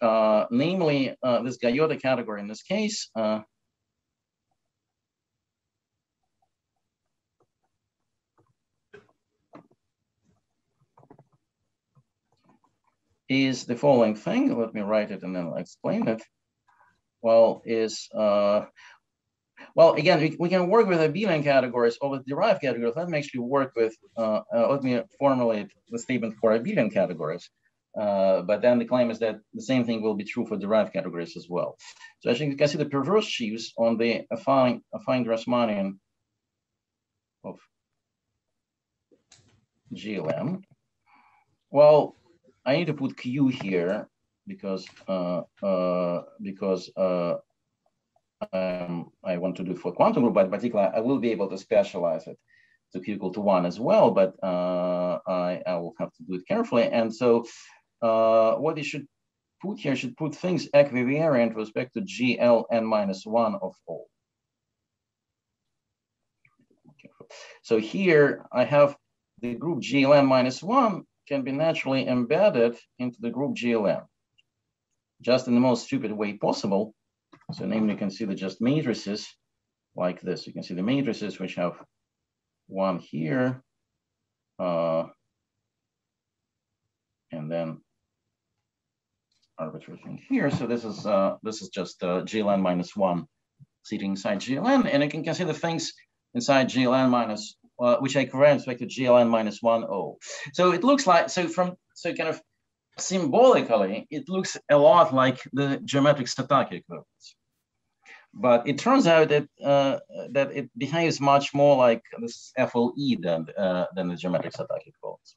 Uh, namely, uh, this Gaiotto category in this case, is the following thing. Let me write it and then I'll explain it. Well, is, uh, well, again, we, we can work with abelian categories or with derived categories. Let me actually work with, uh, uh, let me formulate the statement for abelian categories. Uh, but then the claim is that the same thing will be true for derived categories as well. So think you can see the perverse sheaves on the affine, affine Grassmannian of GLM. Well, I need to put Q here because uh, uh, because uh, um, I want to do for quantum group, but in particular, I will be able to specialize it to Q equal to one as well, but uh, I, I will have to do it carefully. And so uh, what you should put here should put things equivariant with respect to GL n minus one of all. So here I have the group GLN minus one can be naturally embedded into the group GLN, just in the most stupid way possible. So namely, you can see the just matrices like this. You can see the matrices which have one here, uh, and then arbitrary thing here. So this is uh, this is just uh, GLN minus one sitting inside GLN, and you can consider the things inside GLN minus, uh, which I correct respect to GLN minus one O. So it looks like so from so kind of symbolically, it looks a lot like the geometric Satake equivalence. But it turns out that uh, that it behaves much more like this FLE than uh, than the geometric Satake equivalence.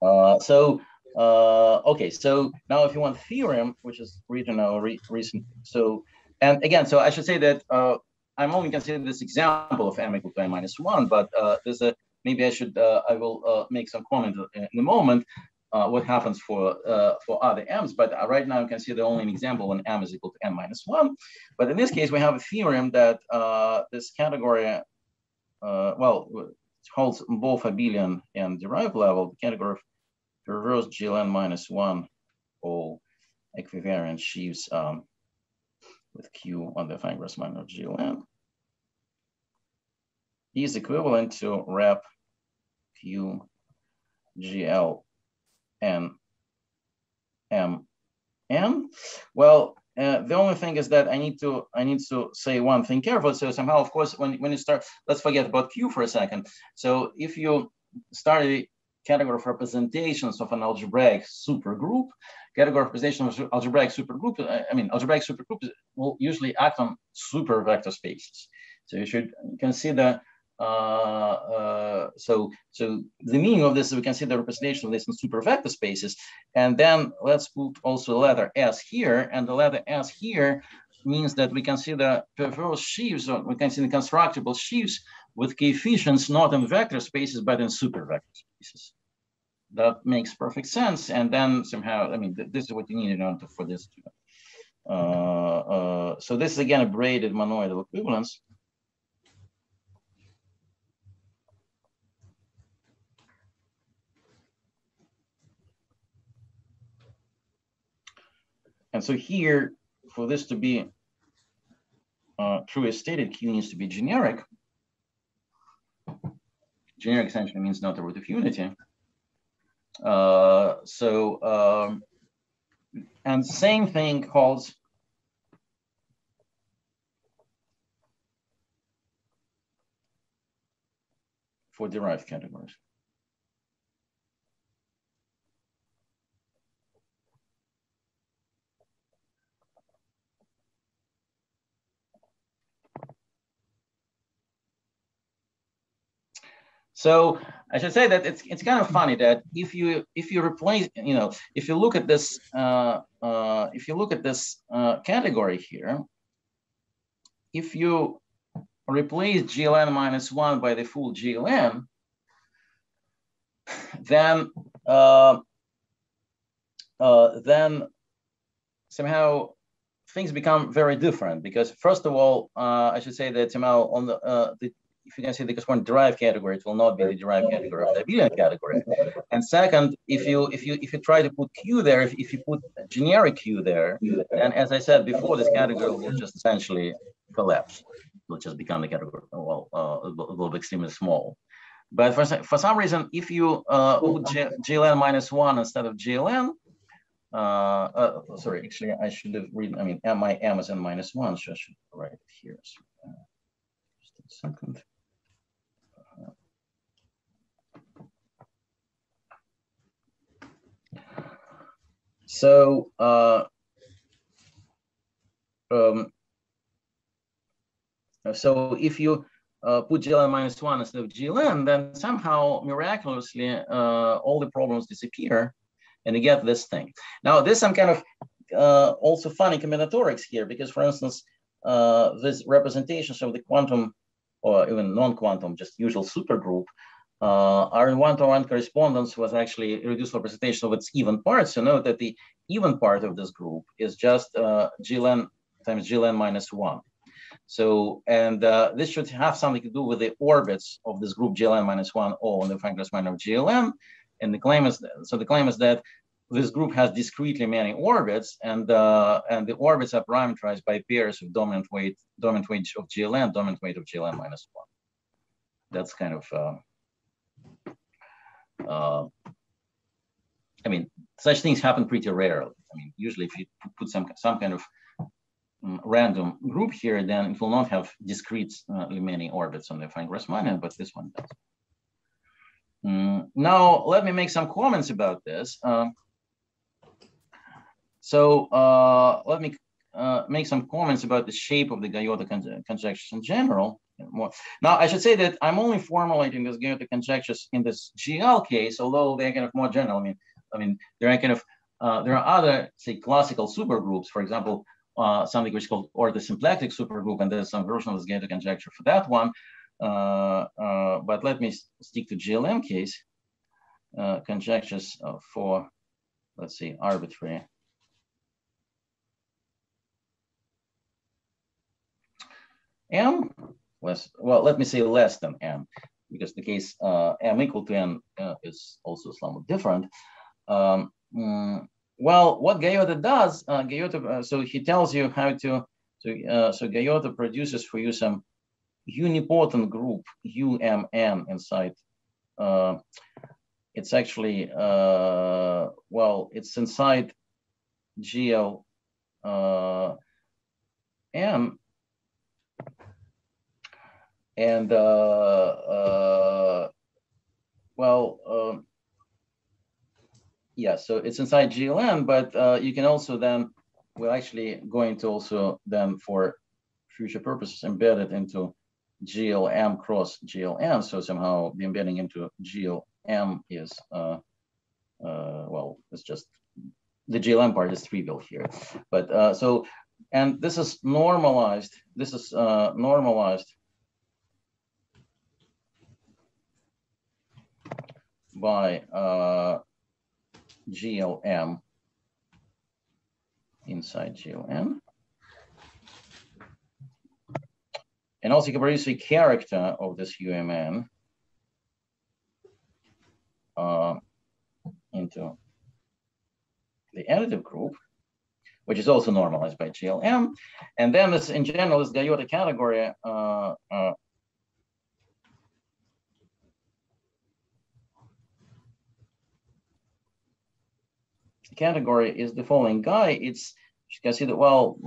Uh, so uh, okay, so now if you want theorem, which is written now re recent, so and again, so I should say that uh, I'm only considering this example of m equal to n minus one, but uh, there's a maybe I should uh, I will uh, make some comment in a moment uh, what happens for uh, for other m's. But right now you can see the only an example when m is equal to n minus one. But in this case, we have a theorem that this category, well, holds both abelian and derived level. The category of perverse GLN minus one all equivariant sheaves um, with Q on the fine Grassmann of GLN is equivalent to rep Q GL and M N. Well, uh, the only thing is that I need to I need to say one thing careful. So somehow, of course, when, when you start, let's forget about Q for a second. So if you start a category of representations of an algebraic supergroup. Category of representation of algebraic supergroup, I mean, algebraic supergroups will usually act on super vector spaces. So you should consider, uh, uh, so, so the meaning of this is we the representation of this in super vector spaces. And then let's put also the letter S here. And the letter S here means that we consider perverse sheaves, or we consider constructible sheaves with coefficients not in vector spaces, but in super vector spaces that makes perfect sense. And then somehow, I mean, th this is what you need in order for this to. Uh, uh, so this is again a braided monoidal equivalence. And so here, for this to be uh, true as stated, Q needs to be generic. Generic essentially means not a root of unity. Uh, so, um, and same thing calls for derived categories. So I should say that it's it's kind of funny that if you if you replace you know if you look at this uh, uh, if you look at this uh, category here, if you replace GLN minus one by the full GLN, then uh, uh, then somehow things become very different because first of all, uh, I should say that somehow on the, the if you can see the corresponding derived category, it will not be the derived category of the abelian category. And second, if you if you if you try to put Q there, if, if you put generic Q there, then as I said before, this category will just essentially collapse. It will just become the category well uh, will be extremely small. But for, for some reason, if you uh, put GLN minus one instead of GLN, uh, uh, sorry, actually, I should have written, I mean, my n minus one, so I should write it here. So, uh, just a second. So, uh, um, so if you uh, put GLN minus one instead of GLN, then somehow miraculously uh, all the problems disappear and you get this thing. Now there's some kind of uh, also funny combinatorics here because for instance, uh, these representations of the quantum or even non-quantum, just usual supergroup uh, in one-to-one correspondence was actually reduced representation of its even parts. So note that the even part of this group is just uh, GLN times GLN minus one. So, and uh, this should have something to do with the orbits of this group GLN minus one O on the Frank minor of GLN. And the claim is, that, so the claim is that this group has discretely many orbits and uh, and the orbits are parameterized by pairs of dominant weight, dominant weight of GLN, dominant weight of GLN minus one. That's kind of, uh, uh, I mean, such things happen pretty rarely. I mean, usually if you put some, some kind of um, random group here, then it will not have discretely uh, many orbits on the affine Grassmannian, but this one does. Mm, now, let me make some comments about this. Uh, so uh, let me uh, make some comments about the shape of the Gaiotto con conjectures in general. Now, I should say that I'm only formulating this Gaiotto conjectures in this GL case, although they're kind of more general. I mean, I mean, there are kind of uh, there are other, say, classical supergroups. For example, uh, something which is called or the symplectic supergroup, and there's some version of this Gaiotto conjecture for that one. Uh, uh, but let me stick to GLM case uh, conjectures for, let's see, arbitrary. M less, well, let me say less than M, because the case uh, M equal to N uh, is also somewhat different. Um, mm, well, what Gaiotto does, uh, Gaiotto, so he tells you how to, so, so Gaiotto produces for you some unipotent group UMN inside. Uh, it's actually, uh, well, it's inside GL uh, M. And, uh, uh, well, um, yeah, so it's inside GLM, but uh, you can also then, we're actually going to also then for future purposes embed it into GLM cross GLM. So somehow the embedding into GLM is, uh, uh, well, it's just the GLM part is trivial here. But uh, so, and this is normalized, this is uh, normalized by uh, GLM inside GLM. And also you can produce a character of this UMN uh, into the additive group, which is also normalized by GLM. And then this in general is the Gaiotto category uh, category is the following guy. It's you can see that well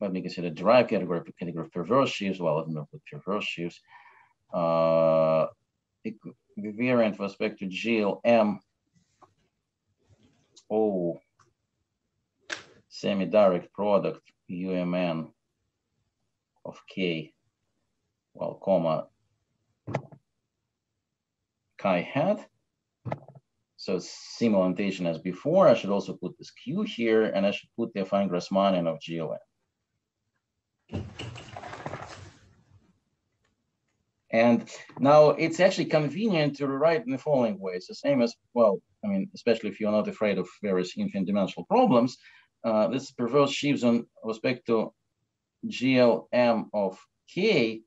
let me consider derived category, category of perverse sheaves, well, me put perverse sheaves. Uh, variant with respect to GLM O semi-direct product UMN of K, well, comma, chi hat. So similar notation as before, I should also put this Q here, and I should put the affine Grassmannian of GLM. And now it's actually convenient to write in the following way. It's the same as, well, I mean, especially if you're not afraid of various infinite dimensional problems, uh, this perverse sheaves on respect to GLM of K,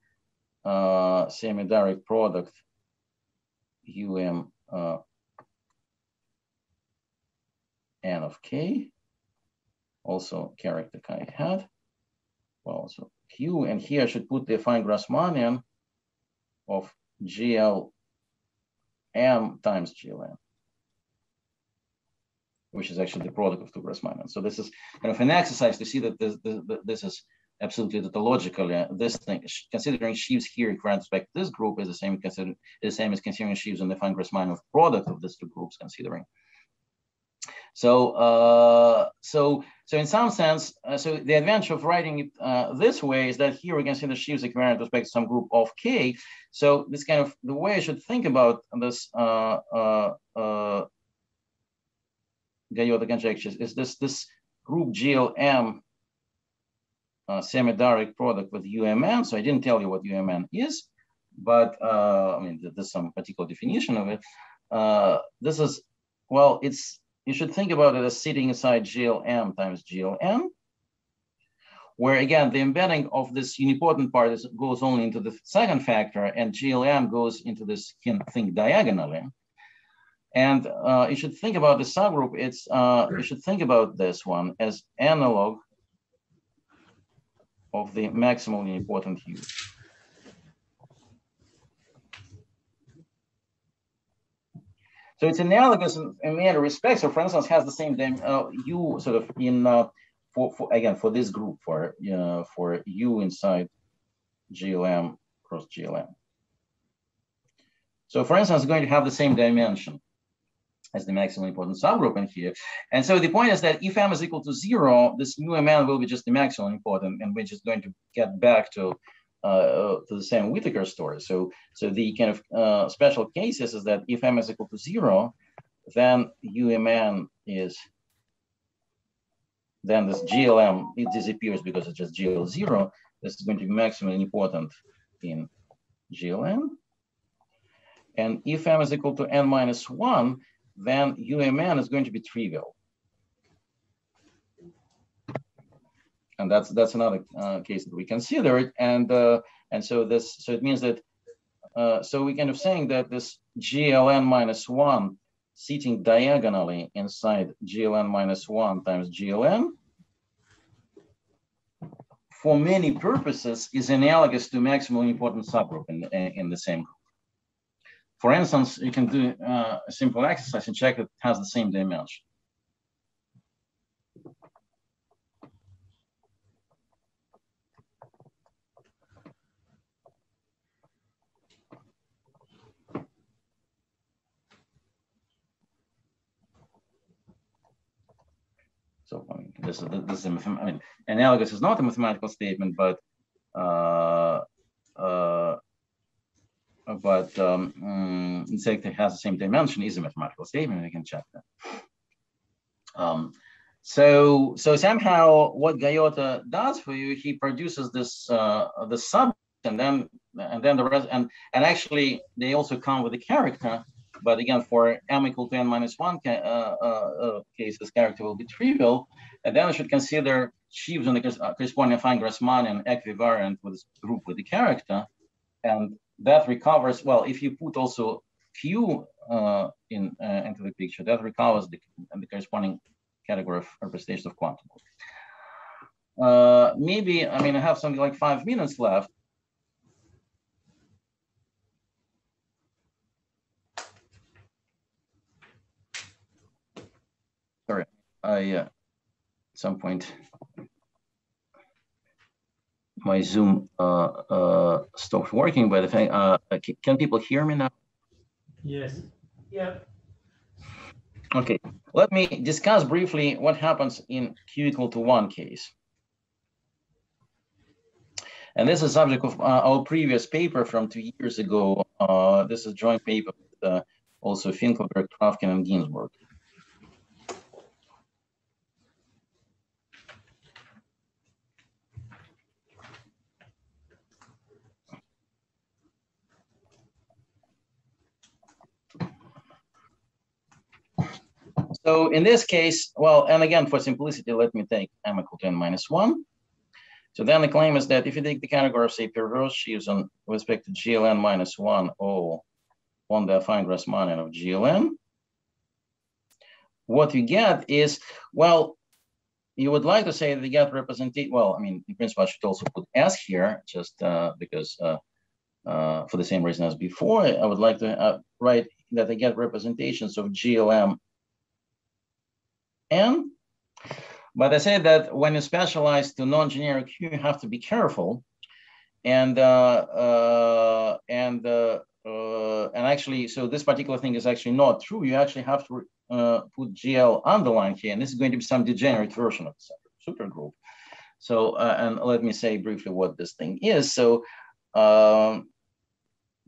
uh, semi-direct product UM uh, N of K, also character chi hat well, so Q, and here I should put the affine Grassmannian of GL M times GLM. which is actually the product of two Grassmannian. So this is kind of an exercise to see that this, this, this is absolutely tautologically uh, this thing, considering sheaves here in respect to this group is the same consider the same as considering sheaves on the affine Grassmannian product of these two groups considering. So, uh, so, so in some sense, uh, so the advantage of writing it uh, this way is that here we can see the sheaves equivalent with respect to some group of K. So this kind of the way I should think about this uh, uh, uh, conjectures is this this group GLM uh, semi-direct product with UMN. So I didn't tell you what UMN is, but uh, I mean, there's some particular definition of it. Uh, this is, well, it's you should think about it as sitting inside GLM times GLM, where again, the embedding of this unipotent part is, goes only into the second factor and GLM goes into this thing diagonally. And uh, you should think about the subgroup, it's, uh, you should think about this one as analog of the maximal unipotent U. So it's analogous in, in many respects. So for instance, has the same uh, you sort of in uh, for, for again for this group for uh, for U inside GLM cross GLM. So for instance, going to have the same dimension as the maximal unipotent subgroup in here. And so the point is that if m is equal to zero, this new mn will be just the maximal unipotent, and we're just going to get back to uh, to the same Whittaker story. So, so the kind of uh, special cases is that if m is equal to zero, then UMN is, then this GLM, it disappears because it's just GL zero. This is going to be maximal unipotent in GLN. And if m is equal to n minus one, then UMN is going to be trivial. And that's that's another uh, case that we considered. And uh, and so this so it means that uh, so we kind of saying that this GLN minus one sitting diagonally inside GLN minus one times GLN for many purposes is analogous to maximal unipotent subgroup in, in, in the same group. For instance, you can do uh, a simple exercise and check it has the same dimension. So I mean, this is this is a, I mean, analogous is not a mathematical statement, but uh, uh, but um, mm, fact, it has the same dimension is a mathematical statement. We can check that. Um, so so somehow, what Gaiotto does for you, he produces this uh, the sub, and then and then the rest, and and actually they also come with a character but again, for m equal to n minus one ca uh, uh, uh, case, this character will be trivial. And then we should consider sheaves on the uh, corresponding affine Grassmannian equivariant with group with the character. And that recovers, well, if you put also Q uh, in uh, into the picture, that recovers the, the corresponding category of representation of quantum. maybe, I mean, I have something like five minutes left. Sorry, I uh, some point my Zoom uh, uh, stopped working. But if I, uh, can people hear me now? Yes. Yeah. Okay. Let me discuss briefly what happens in Q equal to one case. And this is subject of uh, our previous paper from two years ago. Uh, this is a joint paper with uh, also Finkelberg, Travkin, and Ginzburg. So in this case, well, and again, for simplicity, let me take m equal to n minus one. So then the claim is that if you take the category of say perverse sheaves on with respect to GLN minus one O on the affine Grassmannian of GLN, what you get is, well, you would like to say that you get representation. Well, I mean, in principle, I should also put S here just uh, because uh, uh, for the same reason as before, I would like to uh, write that I get representations of GLM n. But I say that when you specialize to non-generic you have to be careful. And uh, uh, and uh, uh, and actually, so this particular thing is actually not true. You actually have to uh, put GL underline here, and this is going to be some degenerate version of the supergroup. So, uh, and let me say briefly what this thing is. So, um,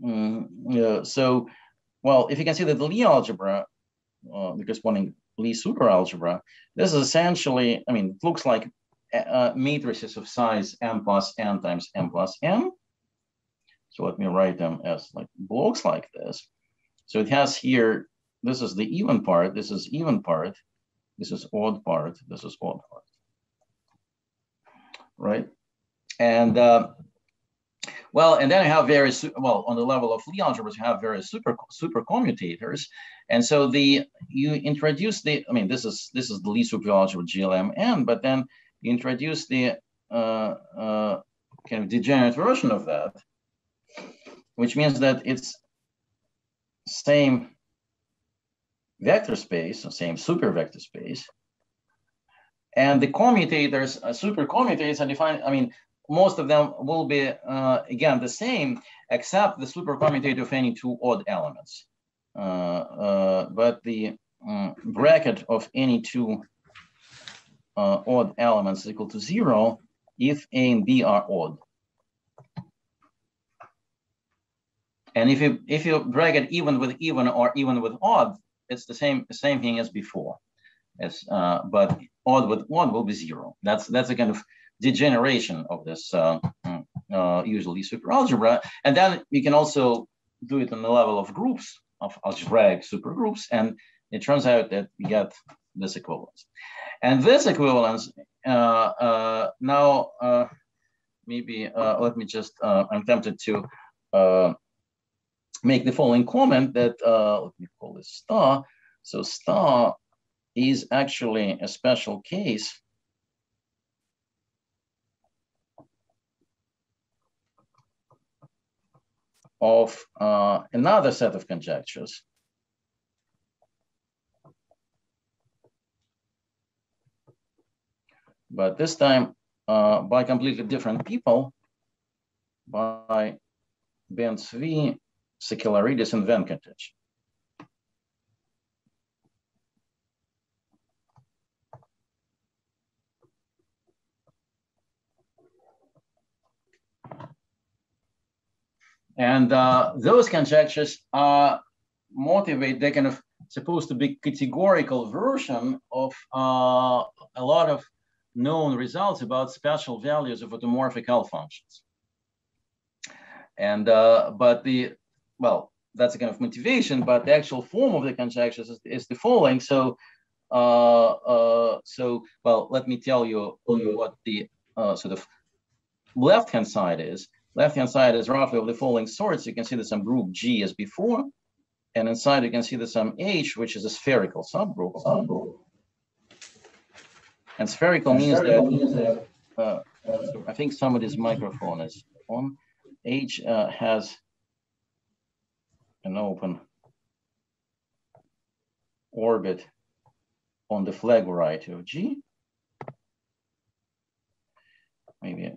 mm, so, well, if you consider the Lie algebra, uh, the corresponding Lie superalgebra, this is essentially, I mean, it looks like uh, matrices of size n plus n times n plus n. So let me write them as like blocks like this. So it has here, this is the even part, this is even part, this is odd part, this is odd part, right? And uh, well, and then I have various, well, on the level of Lie algebras, you have various super super commutators. And so the, you introduce the, I mean, this is, this is the Lie superalgebra GLMN, but then you introduce the uh, uh, kind of degenerate version of that, which means that it's same vector space, or same super vector space. And the commutators, uh, super commutators are defined, I mean, most of them will be, uh, again, the same, except the super commutator of any two odd elements. Uh, uh but the um, bracket of any two uh, odd elements is equal to zero if A and B are odd. And if you if you it even with even or even with odd, it's the same same thing as before. As uh, but odd with odd will be zero. That's that's a kind of degeneration of this uh, mm, uh, usually superalgebra. And then you can also do it on the level of groups of algebraic supergroups, and it turns out that we get this equivalence. And this equivalence uh, uh, now uh, maybe let me just I'm tempted to make the following comment that, uh, let me call this star. So star is actually a special case of uh, another set of conjectures. But this time uh, by completely different people, by Ben Tzvi Sakellaridis and Venkatesh. And uh, those conjectures are motivate, they're kind of supposed to be categorical version of uh, a lot of known results about special values of automorphic L functions. And, uh, but the well, that's a kind of motivation, but the actual form of the conjectures is, is the following. So, uh, uh, so well, let me tell you what the uh, sort of left-hand side is. Left-hand side is roughly of the following sorts. You can see there's some group G as before, and inside you can see there's some H, which is a spherical subgroup. subgroup. And spherical and means that, uh, I think somebody's microphone is on. H uh, has an open orbit on the flag variety of G. Maybe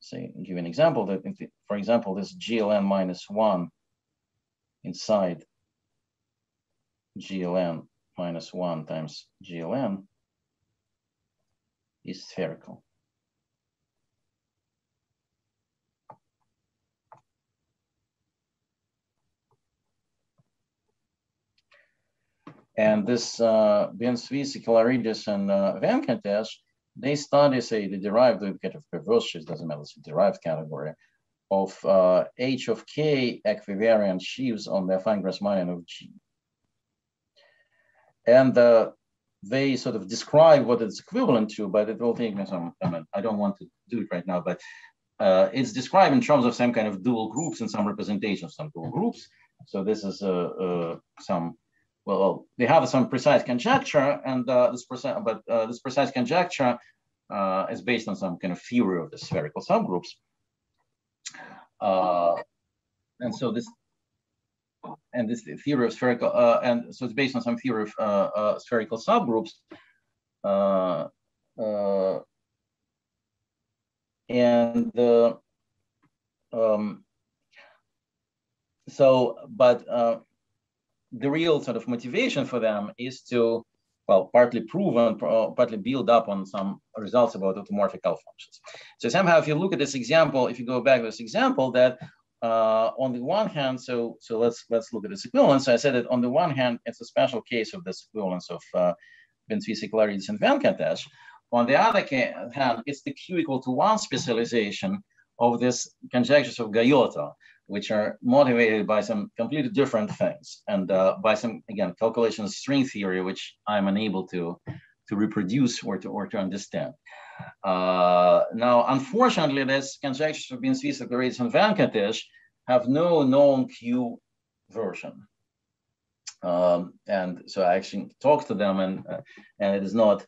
say, give an example that, for example, this GLN minus one inside GLN minus one times GLN is spherical. And this uh, Ben Tzvi, Sakellaridis, and uh, Venkatesh, they study, say, the derived kind of perverse, sheaves doesn't matter, it's a derived category of uh, H of K equivariant sheaves on the affine Grassmannian of G. And uh, they sort of describe what it's equivalent to, but it will take me some, I mean, I don't want to do it right now, but uh, it's described in terms of some kind of dual groups and some representation of some dual groups. So this is uh, uh, some well, they have some precise conjecture, and uh, this precise, but uh, this precise conjecture uh, is based on some kind of theory of the spherical subgroups. Uh, and so this, and this theory of spherical, uh, and so it's based on some theory of uh, spherical subgroups. And um, so, but the real sort of motivation for them is to, well, partly prove and partly build up on some results about automorphic L functions. So somehow, if you look at this example, if you go back to this example, that uh, on the one hand, so so let's let's look at this equivalence. So I said that on the one hand, it's a special case of this equivalence of uh, Ben-Zvi, Sakellaridis, and Venkatesh. On the other hand, it's the Q equal to one specialization of this conjectures of Gaiotto, which are motivated by some completely different things and uh, by some, again, calculation of string theory, which I'm unable to, to reproduce or to, or to understand. Uh, now, unfortunately, these conjectures of Ben-Zvi, Sakellaridis, and Venkatesh have no known Q version. Um, and so I actually talked to them and, uh, and it is not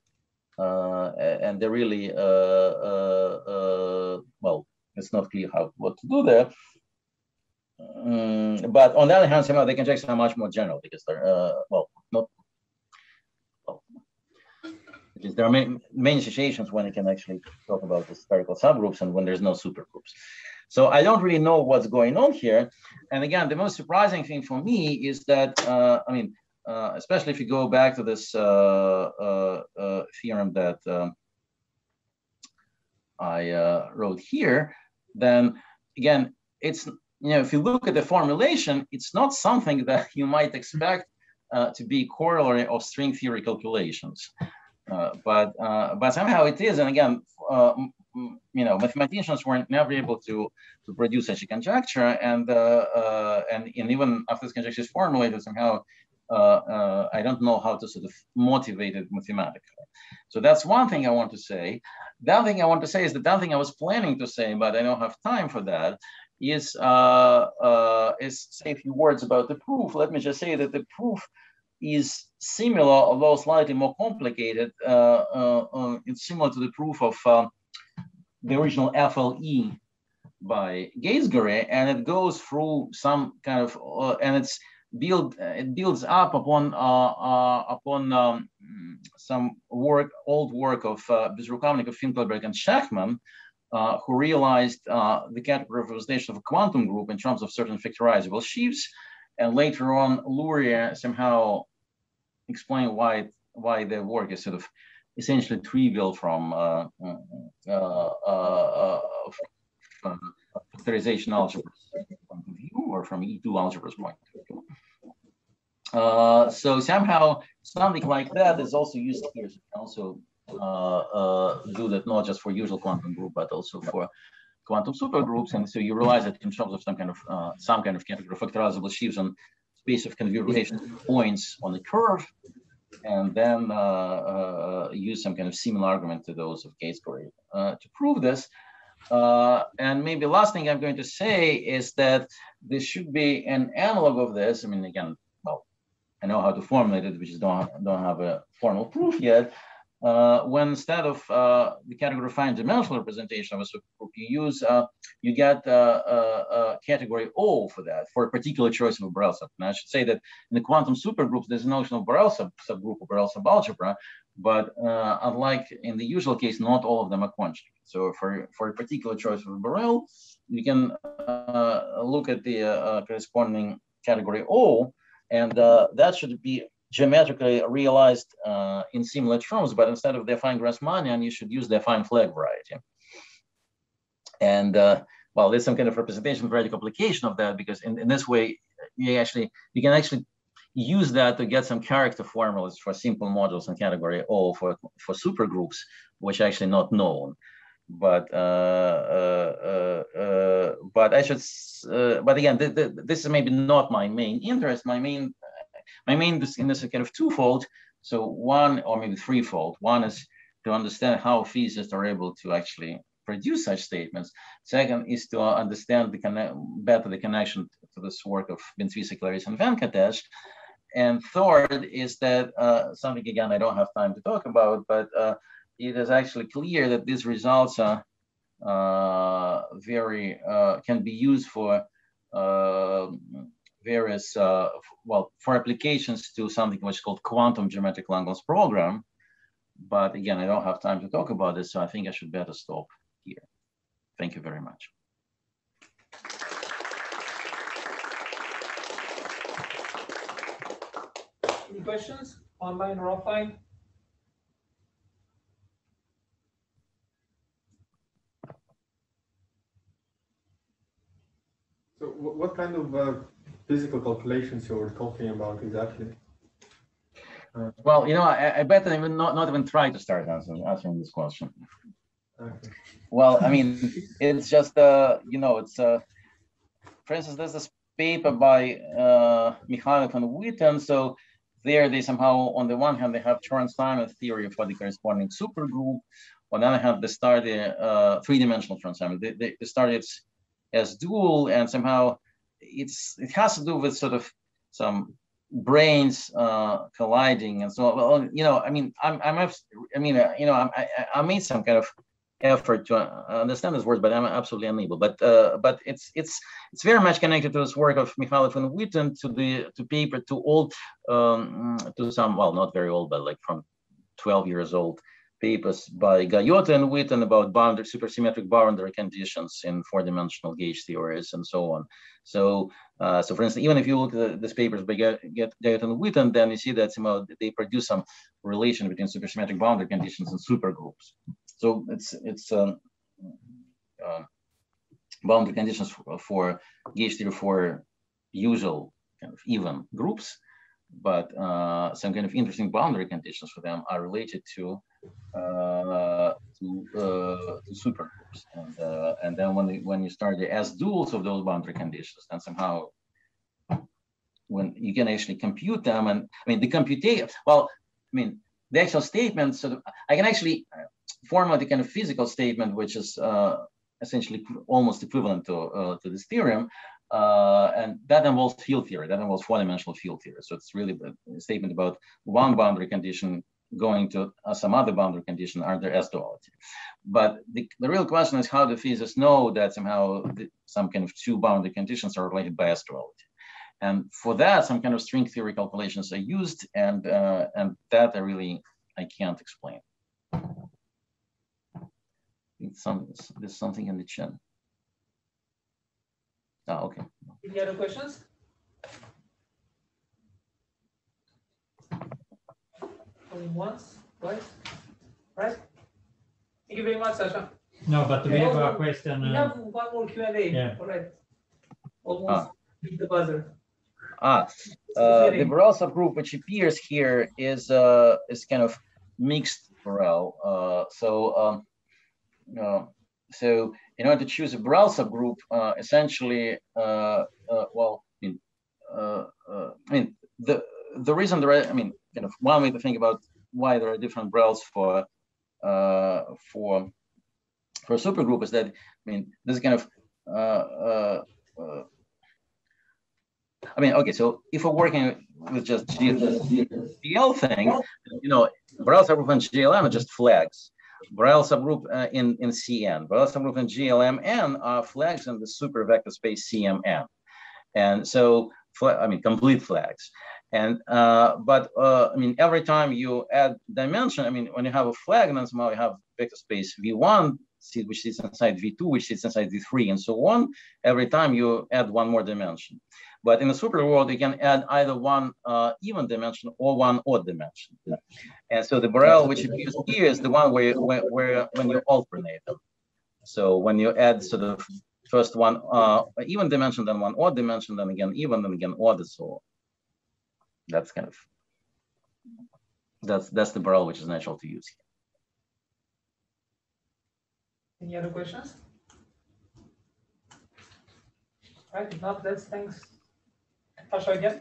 uh, and they're really, uh, uh, well, it's not clear how what to do there. Um, but on the other hand, somehow the conjectures are much more general because they're, well, not, well, because there are many, many situations when you can actually talk about the spherical subgroups and when there's no supergroups. So I don't really know what's going on here. And again, the most surprising thing for me is that, uh, I mean, uh, especially if you go back to this uh, uh, uh theorem that um, I uh, wrote here, then again, it's, you know, if you look at the formulation, it's not something that you might expect to be corollary of string theory calculations. but, but somehow it is, and again, you know, mathematicians weren't never able to, to produce such a conjecture, and uh, and, and even after this conjecture is formulated, somehow uh, uh, I don't know how to sort of motivate it mathematically. So that's one thing I want to say. The other thing I want to say is the other thing I was planning to say, but I don't have time for that, is, uh, uh, is say a few words about the proof. Let me just say that the proof is similar, although slightly more complicated. Uh, uh, it's similar to the proof of the original FLE by Gaitsgory, and it goes through some kind of, and it's build it builds up upon uh, uh, upon um, some work, old work of uh, Bezrukavnikov, Finkelberg, and Schechtman, uh, who realized uh, the category representation of a quantum group in terms of certain factorizable sheaves, and later on, Lurie somehow explained why why the work is sort of essentially trivial from uh, factorization algebra point of view or from E2 algebra's point of view. Uh, so somehow something like that is also used here. So also uh, uh, do that not just for usual quantum group, but also for quantum supergroups. And so you realize that in terms of some kind of uh, some kind of category factorizable sheaves on space of configuration points on the curve, and then uh, uh, use some kind of similar argument to those of Gaitsgory to prove this. Uh, and maybe last thing I'm going to say is that there should be an analog of this. I mean, again, well, I know how to formulate it, which is don't, don't have a formal proof yet. Uh, when instead of uh, the category defined dimensional representation of a supergroup, you use, uh, you get uh, uh, uh, category O for that, for a particular choice of a Borel sub. I should say that in the quantum supergroups, there's a notion of Borel sub subgroup of Borel subalgebra, but unlike in the usual case, not all of them are conjugate. So for, for a particular choice of Borel, you can look at the corresponding category O, and uh, that should be geometrically realized uh, in similar terms, but instead of the affine Grassmannian, you should use the affine flag variety. And uh, well, there's some kind of representation theoretical application of that because in, in this way, you actually, you can actually use that to get some character formulas for simple modules in category O for, for supergroups, which are actually not known but uh, uh, uh, but I should. but again, th th this is maybe not my main interest. My main my main in this kind of twofold. So one or maybe threefold. One is to understand how physicists are able to actually produce such statements. Second is to understand the better the connection to this work of Ben-Zvi, Sakellaridis, and Venkatesh. And third is that uh, something again I don't have time to talk about, but uh, it is actually clear that these results are uh, very uh, can be used for uh, various, uh, well, for applications to something which is called quantum geometric Langlands program. But again, I don't have time to talk about this, so I think I should better stop here. Thank you very much. Any questions, online or offline? So what kind of uh, physical calculations you were talking about exactly? Well, you know, I, I better even not, not even try to start answering, answering this question. Okay. Well, I mean, it's just, uh, you know, it's, uh, for instance, there's this paper by uh, and Witten. So there they somehow, on the one hand, they have Chern-Simons theory for the corresponding supergroup. On the other hand, they started uh, three-dimensional Chern-Simons. They, they, they started as dual and somehow it's it has to do with sort of some branes uh, colliding and so you know, I mean, I'm, I'm, I mean, uh, you know, I, I made some kind of effort to uh, understand this word, but I'm absolutely unable. But, uh, but it's, it's, it's very much connected to this work of Mikhailov and Witten to the, to paper, to old, um, to some, well, not very old, but like from 12 years old papers by Gaiotto and Witten about boundary, supersymmetric boundary conditions in four-dimensional gauge theories and so on. So, uh, so for instance, even if you look at these papers by Gaiotto and Witten, then you see that somehow they produce some relation between supersymmetric boundary conditions and supergroups. So it's it's um, uh, boundary conditions for, for gauge theory for usual kind of even groups, but uh, some kind of interesting boundary conditions for them are related to uh, to, uh, to supergroups. And, uh, and then when, when you start the S duals of those boundary conditions, then somehow when you can actually compute them and I mean the computation, well, I mean, the actual statement, sort of, I can actually formulate a kind of physical statement, which is uh, essentially almost equivalent to, uh, to this theorem. Uh, and that involves field theory, that involves four-dimensional field theory. So it's really a statement about one boundary condition going to uh, some other boundary condition under S duality. But the, the real question is how do physicists know that somehow the, some kind of two boundary conditions are related by S duality? And for that, some kind of string theory calculations are used, and uh, and that I really I can't explain. Some there's something in the chat. Oh, okay. Any other questions? Going once, twice, right? Thank you very much, Sasha. No, but we Yeah, have a also- question. We uh, have one more Q and A. Yeah. All right. Almost hit the buzzer. Ah, uh, the Borel subgroup which appears here is uh, is kind of mixed Borel. Uh, so um, uh, so in order to choose a Borel subgroup, uh, essentially, uh, uh, well, I mean, uh, uh, I mean the the reason there are, I mean, kind of one way to think about why there are different Borels for for for a supergroup is that I mean this is kind of I mean, okay, so if we're working with just GL thing, you know, Borel subgroup and GLM are just flags. Borel subgroup uh, in, in CN, Borel subgroup in GLMN are flags in the super vector space CMN. And so, I mean, complete flags. And, uh, but, uh, I mean, every time you add dimension, I mean, when you have a flag, then somehow you have vector space V1, which sits inside V2, which sits inside V3, and so on. Every time you add one more dimension. But in the super world, you can add either one uh, even dimension or one odd dimension. And so the Borel, which appears here, is the one where, where, where when you alternate them. So when you add sort of first one uh, even dimension, then one odd dimension, then again even, then again odd, so. That's kind of that's that's the Borel which is natural to use here. Any other questions? Right, if not, let's thanks. Sasha again.